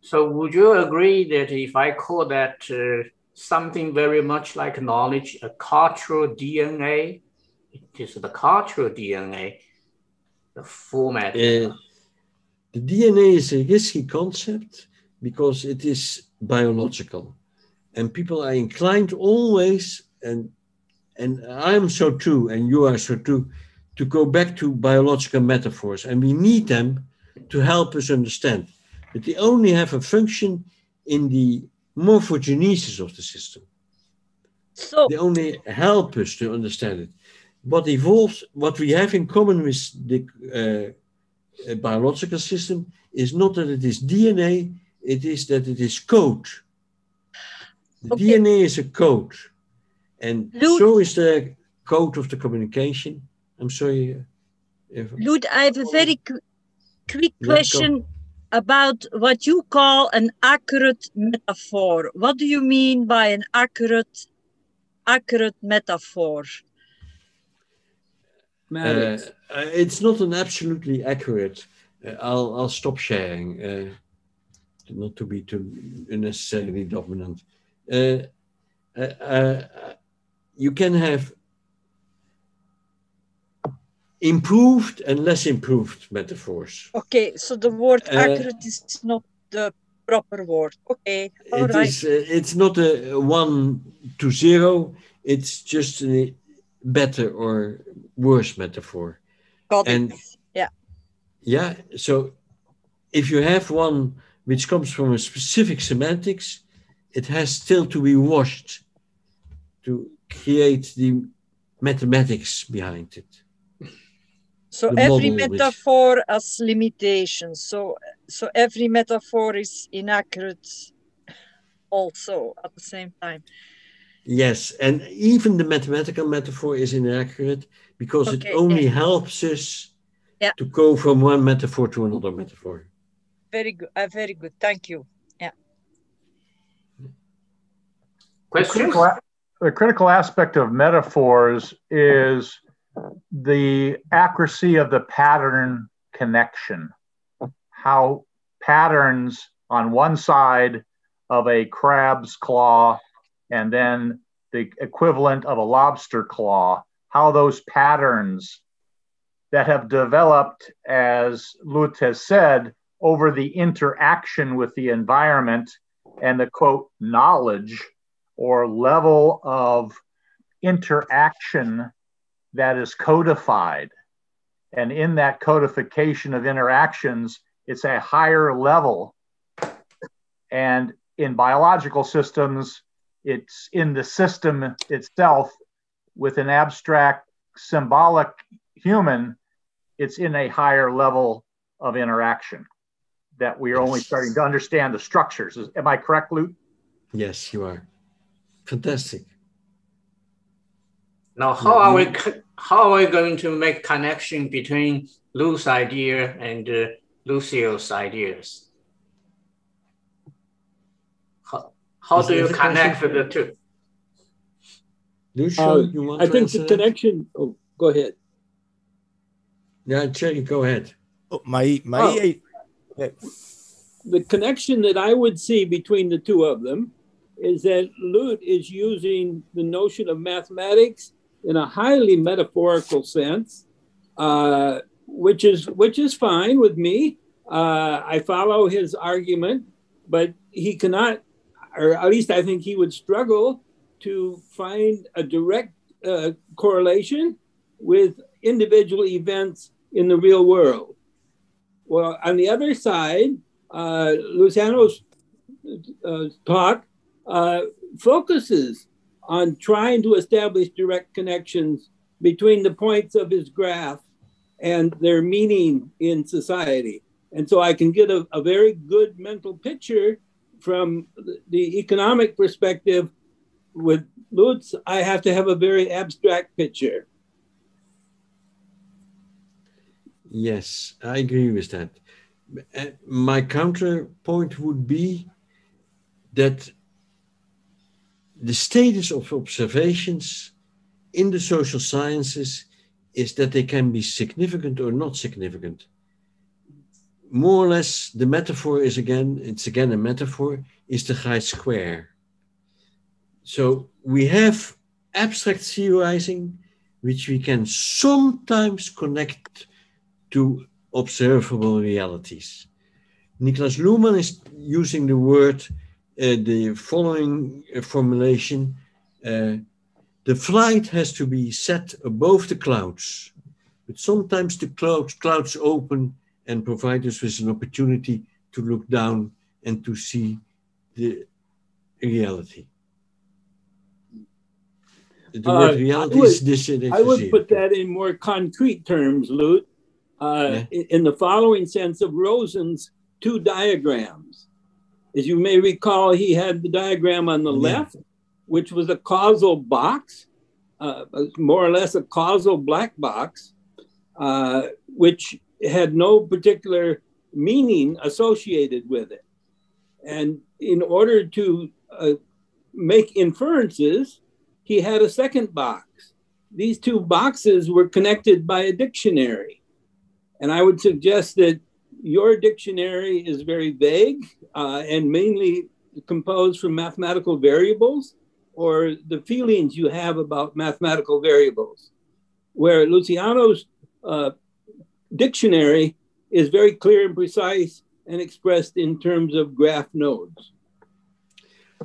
So would you agree that if I call that uh, something very much like knowledge, a cultural DNA, it is the cultural DNA, the format? Uh, the DNA is a risky concept because it is biological. And people are inclined always, and and I'm so too, and you are so too, to go back to biological metaphors. And we need them to help us understand. But they only have a function in the morphogenesis of the system. So they only help us to understand it. What evolves, what we have in common with the uh, biological system is not that it is DNA, it is that it is code. The okay. DNA is a code, and so is the code of the communication. I'm sorry. Uh, Loet, I have a very qu quick question about what you call an accurate metaphor. What do you mean by an accurate, accurate metaphor? Uh, it's not an absolutely accurate. Uh, I'll I'll stop sharing. Uh, not to be too necessarily dominant. Uh, uh, uh, you can have improved and less improved metaphors. Okay, so the word accurate is not the proper word. Okay, all it right. Is, uh, it's not a one to zero. It's just a better or worse metaphor. Got and, it. Yeah. Yeah. So if you have one which comes from a specific semantics, it has still to be washed to create the mathematics behind it. So the every model which- metaphor has limitations. So so every metaphor is inaccurate also at the same time. Yes, and even the mathematical metaphor is inaccurate because Okay, it only yeah. helps us Yeah. to go from one metaphor to another metaphor. Very good. Uh, very good. Thank you. The Questions? critical, the critical aspect of metaphors is the accuracy of the pattern connection. How patterns on one side of a crab's claw and then the equivalent of a lobster claw, how those patterns that have developed, as Loet has said, over the interaction with the environment and the quote knowledge or level of interaction that is codified. And in that codification of interactions, it's a higher level. And in biological systems, it's in the system itself with an abstract symbolic human, it's in a higher level of interaction that we are only starting to understand the structures. Is- Am I correct, Loet? Yes, you are. Fantastic. Now, how are we how are we going to make connection between Loet's idea and uh, Lucio's ideas? How, how Is do you connect for- the two? Lucio, Uh, you want to? I to think answer the that? connection, oh, go ahead. Yeah, Jerry, go ahead. Oh, my my Oh. The connection that I would see between the two of them is that Loet is using the notion of mathematics in a highly metaphorical sense, uh, which is which is fine with me. Uh, I follow his argument, but he cannot, or at least I think he would struggle to find a direct uh, correlation with individual events in the real world. Well, on the other side, uh, Luciano's uh, talk uh, focuses on trying to establish direct connections between the points of his graph and their meaning in society. And so I can get a, a very good mental picture from the- the economic perspective. With Loet, I have to have a very abstract picture. Yes, I agree with that. Uh, My counterpoint would be that the status of observations in the social sciences is that they can be significant or not significant. More or less, the metaphor is again, it's again a metaphor, is the Gauss square. So we have abstract theorizing, which we can sometimes connect to observable realities. Niklas Luhmann is using the word, uh, the following uh, formulation uh, the flight has to be set above the clouds, but sometimes the clouds, clouds open and provide us with an opportunity to look down and to see the reality. The Uh, word I reality would- is this. I would put that in more concrete terms, Loet, uh, Yeah. in, the following sense of Rosen's two diagrams. As you may recall, he had the diagram on the Yeah. left, which was a causal box, uh, more or less a causal black box, uh, which had no particular meaning associated with it. And in order to uh, make inferences, he had a second box these two boxes were connected by a dictionary. And I would suggest that your dictionary is very vague uh, and mainly composed from mathematical variables or the feelings you have about mathematical variables. Where Luciano's uh, dictionary is very clear and precise and expressed in terms of graph nodes.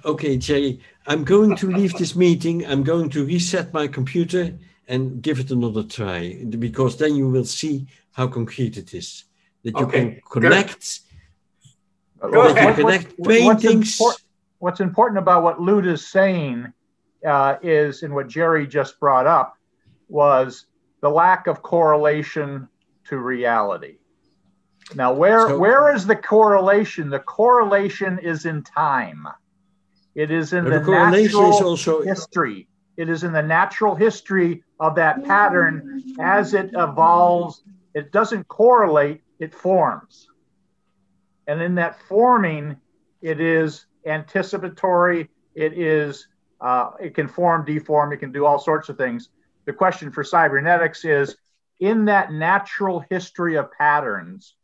Okay, Jerry, I'm going to leave this meeting. I'm going to reset my computer and give it another try because then you will see how concrete it is. That you Okay, can connect, Go that you ahead. connect what's, paintings. impor- what's important about what Loet is saying uh, is, and what Jerry just brought up, was the lack of correlation to reality. Now, where So- where is the correlation? The correlation is in time. It is in the, the correlation is natural also history. It is in the natural history of that pattern as it evolves. It doesn't correlate, it forms. And in that forming, it is anticipatory, it is, uh, it can form, deform, it can do all sorts of things. The question for cybernetics is in that natural history of patterns,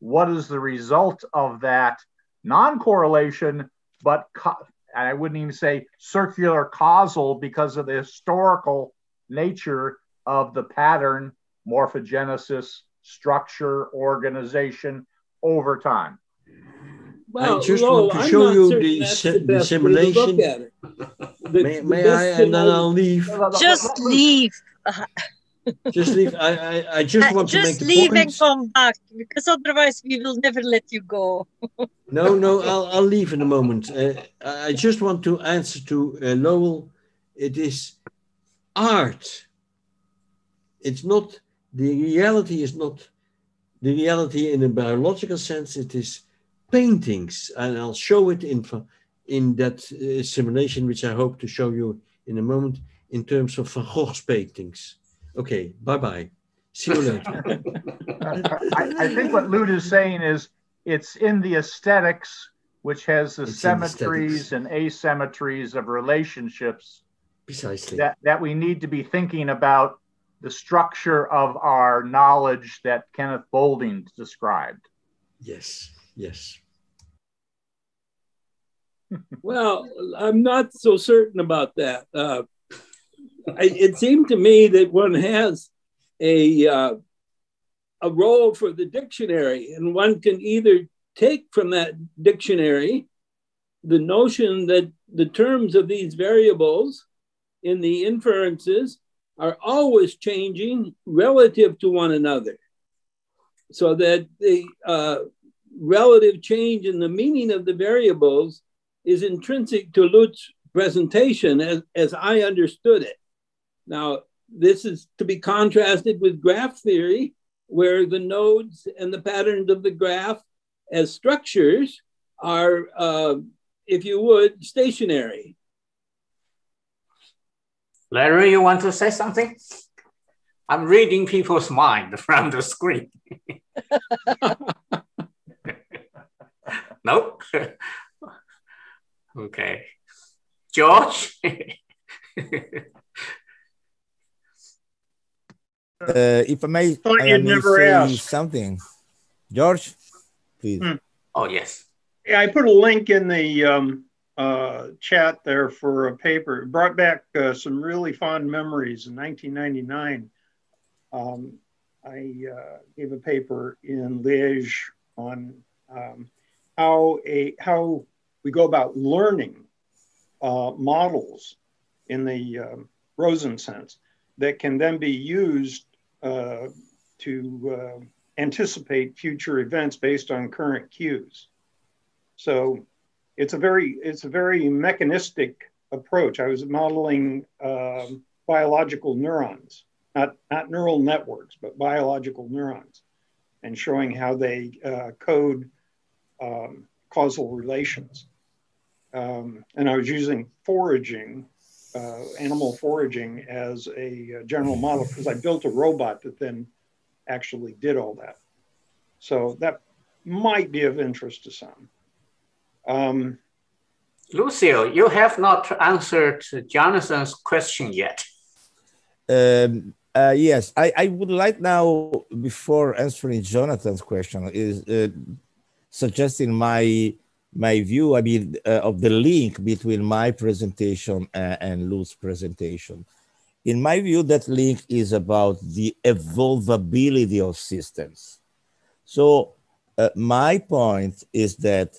what is the result of that non correlation, but co- I wouldn't even say circular causal because of the historical nature of the pattern, morphogenesis, structure, organization over time. Well, just Lowell, want to I'm show you the si- the the best way to look simulation. The- May, the may I, and then I'll leave. Just leave. Just leave. I, I, I just Uh, want to make just the leave and come back because otherwise we will never let you go. No, no, I'll, I'll leave in a moment. Uh, I I just want to answer to uh, Lowell. It is art. It's not, the reality is not the reality in a biological sense. It is paintings. And I'll show it in, in that uh, simulation, which I hope to show you in a moment, in terms of Van Gogh's paintings. Okay, bye bye. See you later. I, I think what Loet is saying is it's in the aesthetics, which has the It's in the symmetries and asymmetries of relationships Precisely. that, that we need to be thinking about the structure of our knowledge that Kenneth Boulding described. Yes, yes. Well, I'm not so certain about that. Uh, I, it seemed to me that one has a uh, a role for the dictionary, and one can either take from that dictionary the notion that the terms of these variables in the inferences are always changing relative to one another, so that the uh, relative change in the meaning of the variables is intrinsic to Loet's presentation as, as I understood it. Now, this is to be contrasted with graph theory, where the nodes and the patterns of the graph as structures are, uh, if you would, stationary. Larry, you want to say something? I'm reading people's mind from the screen. nope. okay. George? Uh, if I may, Thought I you'd may never say ask. something. George, please. Hmm. oh, yes. Yeah, I put a link in the um, uh, chat there for a paper. It brought back uh, some really fond memories. In 1999, um, I uh, gave a paper in Liège on um, how a how we go about learning uh, models in the um, Rosen sense that can then be used uh, to uh, anticipate future events based on current cues. So it's a very it's a very mechanistic approach. I was modeling um, biological neurons, not not neural networks, but biological neurons, and showing how they uh, code um, causal relations. Um, and I was using foraging, uh, animal foraging, as a uh, general model because I built a robot that then actually did all that. So that might be of interest to some. Um, Lucio, you have not answered Jonathan's question yet. Um, uh, yes, I, I would like now, before answering Jonathan's question, is uh, suggesting my my view. I mean, uh, of the link between my presentation and, and Lou's presentation. In my view, that link is about the evolvability of systems. So uh, my point is that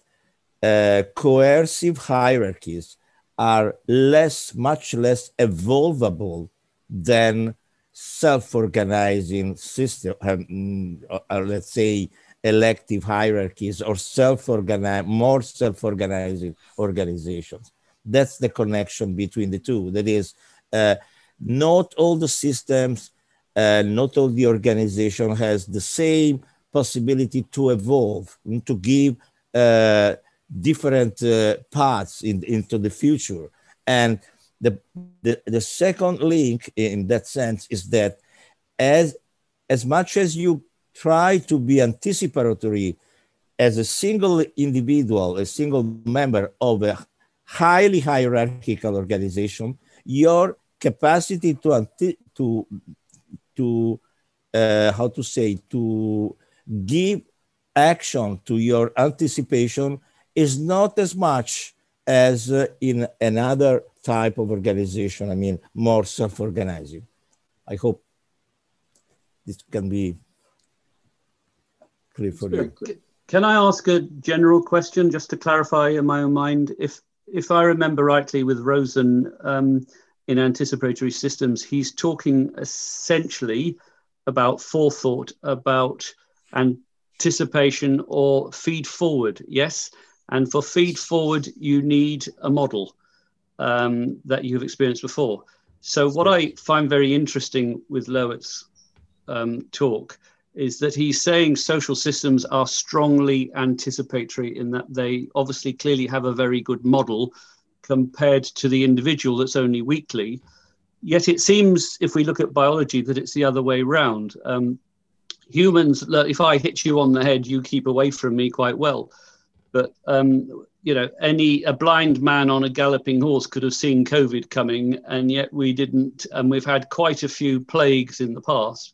uh, coercive hierarchies are less, much less evolvable than self-organizing system, um, or, or let's say elective hierarchies or self-organize, more self-organizing organizations. That's the connection between the two. That is, uh, not all the systems and not all the organization has the same possibility to evolve to give uh, different uh, paths in, into the future. And the, the, the second link in that sense is that as, as much as you try to be anticipatory as a single individual, a single member of a highly hierarchical organization, your capacity to, to, to uh, how to say, to give action to your anticipation is not as much as uh, in another type of organization, I mean, more self organizing. I hope this can be clear for you. Can I ask a general question just to clarify in my own mind? If if I remember rightly, with Rosen um, in anticipatory systems, he's talking essentially about forethought, about anticipation or feed forward. Yes, and for feed forward, you need a model um, that you've experienced before. So, what I find very interesting with Loet's um, talk is that he's saying social systems are strongly anticipatory in that they obviously clearly have a very good model compared to the individual that's only weakly. Yet it seems, if we look at biology, that it's the other way around. Um, humans, if I hit you on the head, you keep away from me quite well. But um, you know, any a blind man on a galloping horse could have seen COVID coming, and yet we didn't. And we've had quite a few plagues in the past.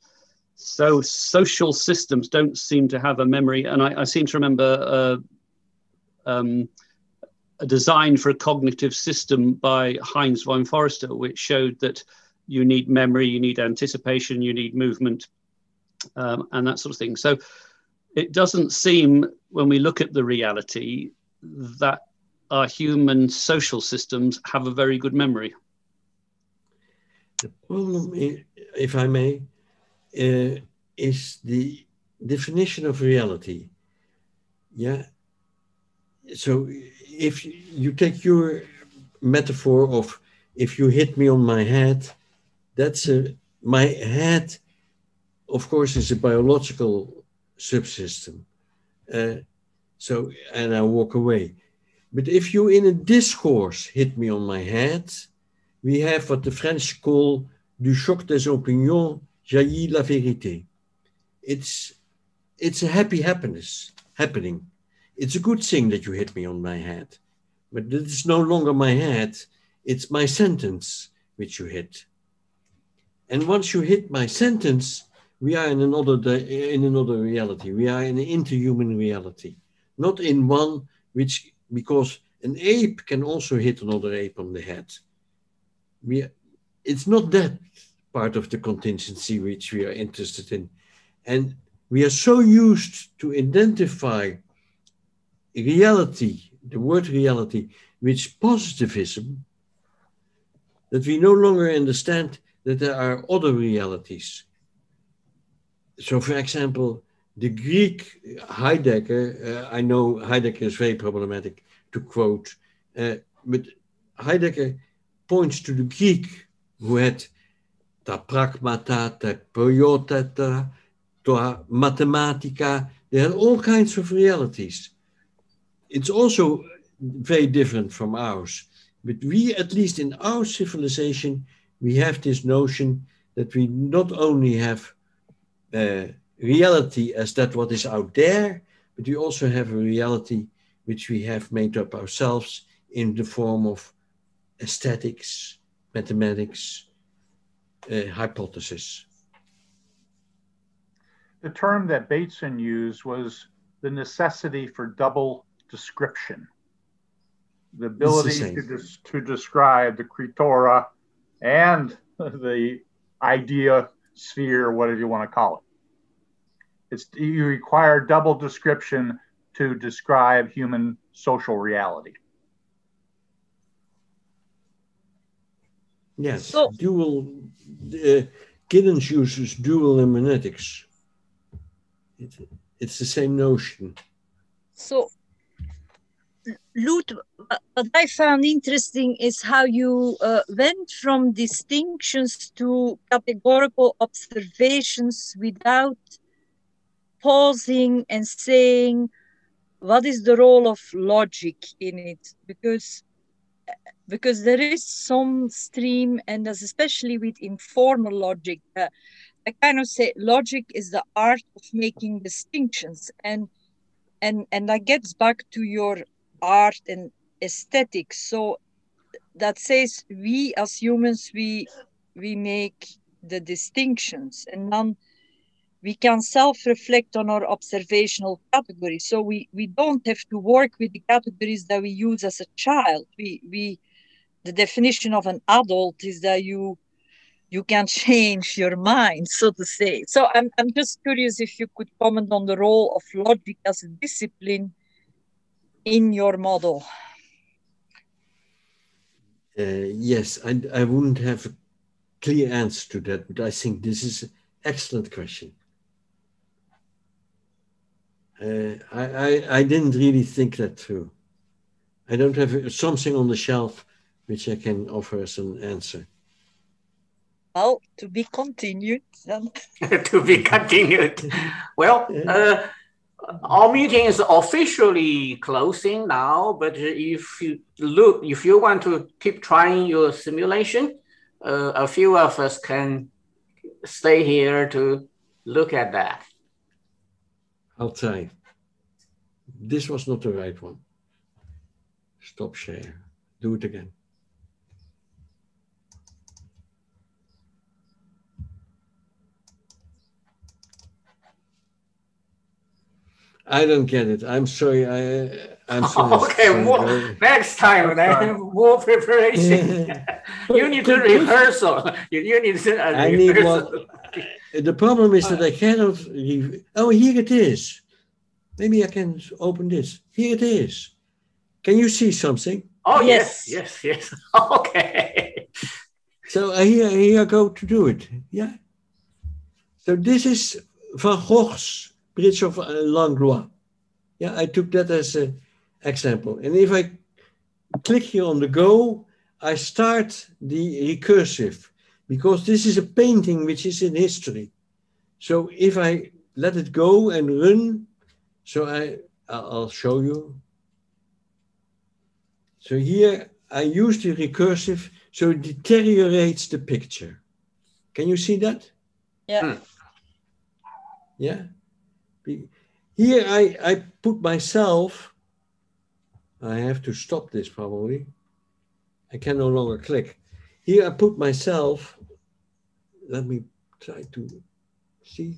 So social systems don't seem to have a memory, and I, I seem to remember uh, um, a design for a cognitive system by Heinz von Foerster, which showed that you need memory, you need anticipation, you need movement, um, and that sort of thing. So it doesn't seem, when we look at the reality, that our human social systems have a very good memory. The problem, if I may, uh, is the definition of reality. Yeah. So if you take your metaphor of if you hit me on my head, that's a my head, of course, is a biological subsystem. Uh, so and I walk away. But if you in a discourse hit me on my head, we have what the French call du choc des opinions jaillit la vérité. It's, it's a happy happiness happening. It's a good thing that you hit me on my head, but it's no longer my head, it's my sentence which you hit. And once you hit my sentence, we are in another in another reality. We are in an interhuman reality, not in one which because an ape can also hit another ape on the head. We, it's not that part of the contingency which we are interested in. And we are so used to identify reality, the word reality, with positivism, that we no longer understand that there are other realities. So, for example, the Greek Heidegger, uh, I know Heidegger is very problematic to quote, uh, but Heidegger points to the Greek who had ta pragmata, ta poiotata, ta mathematica. They had all kinds of realities. It's also very different from ours. But we, at least in our civilization, we have this notion that we not only have uh, reality as that what is out there, but we also have a reality which we have made up ourselves in the form of aesthetics, mathematics, uh, hypothesis. The term that Bateson used was the necessity for double description. The ability the to, des- to describe the creatura and the idea sphere, whatever you want to call it. It's, you require double description to describe human social reality. Yes, so, dual. Uh, Giddens uses dual hermeneutics. It, it's the same notion. So, Loet, what I found interesting is how you uh, went from distinctions to categorical observations without pausing and saying, what is the role of logic in it? Because because there is some stream, and especially with informal logic, uh, I kind of say logic is the art of making distinctions, and and and that gets back to your art and aesthetics. So that says we as humans we we make the distinctions, and then we can self-reflect on our observational categories. So we we don't have to work with the categories that we use as a child. We we the definition of an adult is that you you can change your mind, so to say. So I'm, I'm just curious if you could comment on the role of logic as a discipline in your model. Uh, yes, I, I wouldn't have a clear answer to that, but I think this is an excellent question. Uh, I, I, I didn't really think that through. I don't have something on the shelf which I can offer as an answer. Well, to be continued. to be continued. Well, uh, our meeting is officially closing now, but if you look, if you want to keep trying your simulation, uh, a few of us can stay here to look at that. I'll try. This was not the right one. Stop share. Do it again. I don't get it. I'm sorry. I, I'm sorry. okay, more, next time, then, more preparation. you need to rehearsal. You, you need to. Uh, I need one. The problem is that I cannot. oh, here it is. Maybe I can open this. Here it is. Can you see something? Oh yes, yes, yes. yes. okay. So uh, here, here I go to do it. Yeah. So this is Van Gogh's Bridge of Langlois. Yeah, I took that as an example. And if I click here on the go, I start the recursive because this is a painting which is in history. So if I let it go and run, so I, I'll show you. So here I use the recursive, so it deteriorates the picture. Can you see that? Yeah. Hmm. Yeah. Here I, I put myself, I have to stop this probably. I can no longer click. Here I put myself, let me try to see.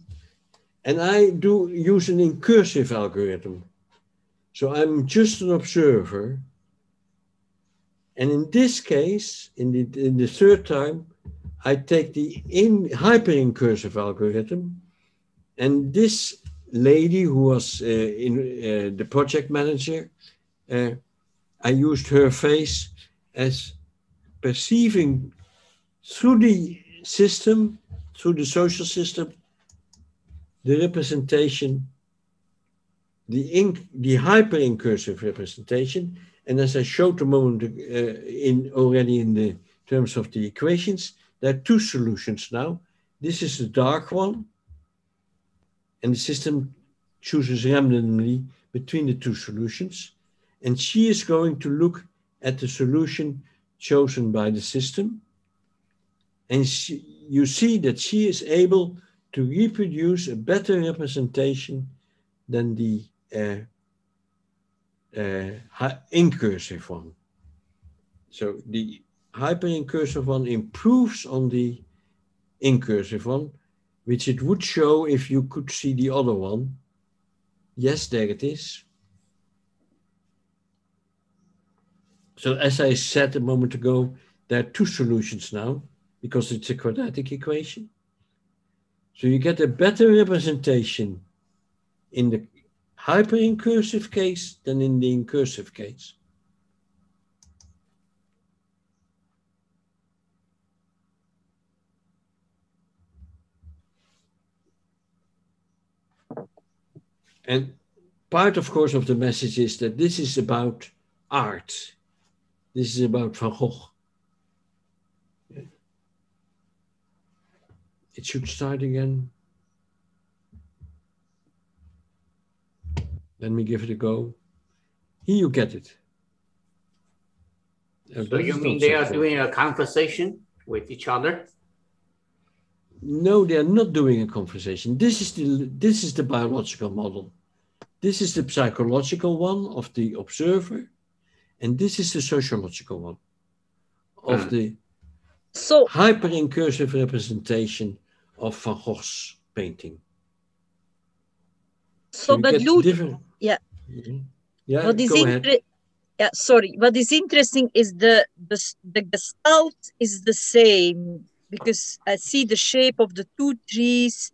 And I do use an incursive algorithm. So I'm just an observer. And in this case, in the, in the third time, I take the in hyper-incursive algorithm, and this lady who was uh, in uh, the project manager, uh, I used her face as perceiving through the system, through the social system, the representation, the, inc- the hyper-incursive representation. And as I showed a moment uh, in already in the terms of the equations, there are two solutions now. This is the dark one, and the system chooses randomly between the two solutions. And she is going to look at the solution chosen by the system. And she, you see that she is able to reproduce a better representation than the uh, uh, incursive one. So the hyperincursive one improves on the incursive one, which it would show if you could see the other one. Yes, there it is. So as I said a moment ago, there are two solutions now because it's a quadratic equation. So you get a better representation in the hyperincursive case than in the incursive case. And part, of course, of the message is that this is about art. This is about Van Gogh. It should start again. Let me give it a go. Here you get it. So you mean they are doing a conversation with each other? No, they are not doing a conversation. This is the this is the biological model. This is the psychological one of the observer, and this is the sociological one of mm. the so hyper-incursive representation of Van Gogh's painting. So, so but Loet, yeah, mm-hmm. yeah. What is go ahead. Yeah, sorry. What is interesting is the, the the gestalt is the same because I see the shape of the two trees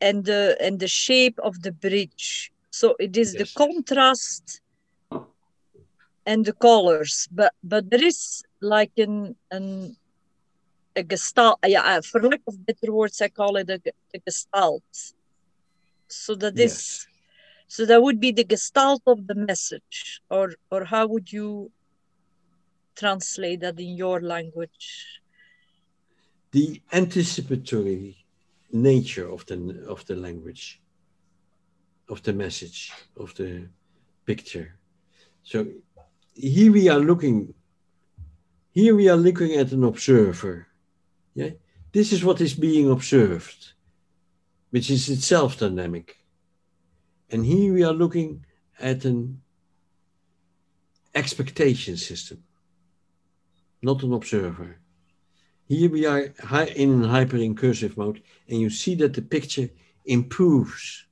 and the and the shape of the bridge. So it is yes. the contrast and the colors, but but there is like an an a gestalt. Yeah, uh, for lack of better words, I call it a, a gestalt. So that is yes. so that would be the gestalt of the message, or or how would you translate that in your language? The anticipatory nature of the of the language, of the message, of the picture. So here we are looking. Here we are looking at an observer yeah? This is what is being observed, which is itself dynamic. And here we are looking at an expectation system, not an observer. Here we are in hyper-incursive mode, and you see that the picture improves.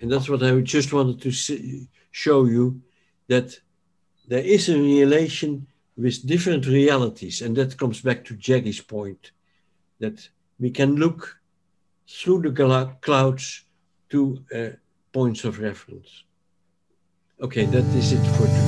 And that's what I just wanted to show you, that there is a relation with different realities. And that comes back to Jerry's point that we can look through the clouds to uh, points of reference. Okay, that is it for today.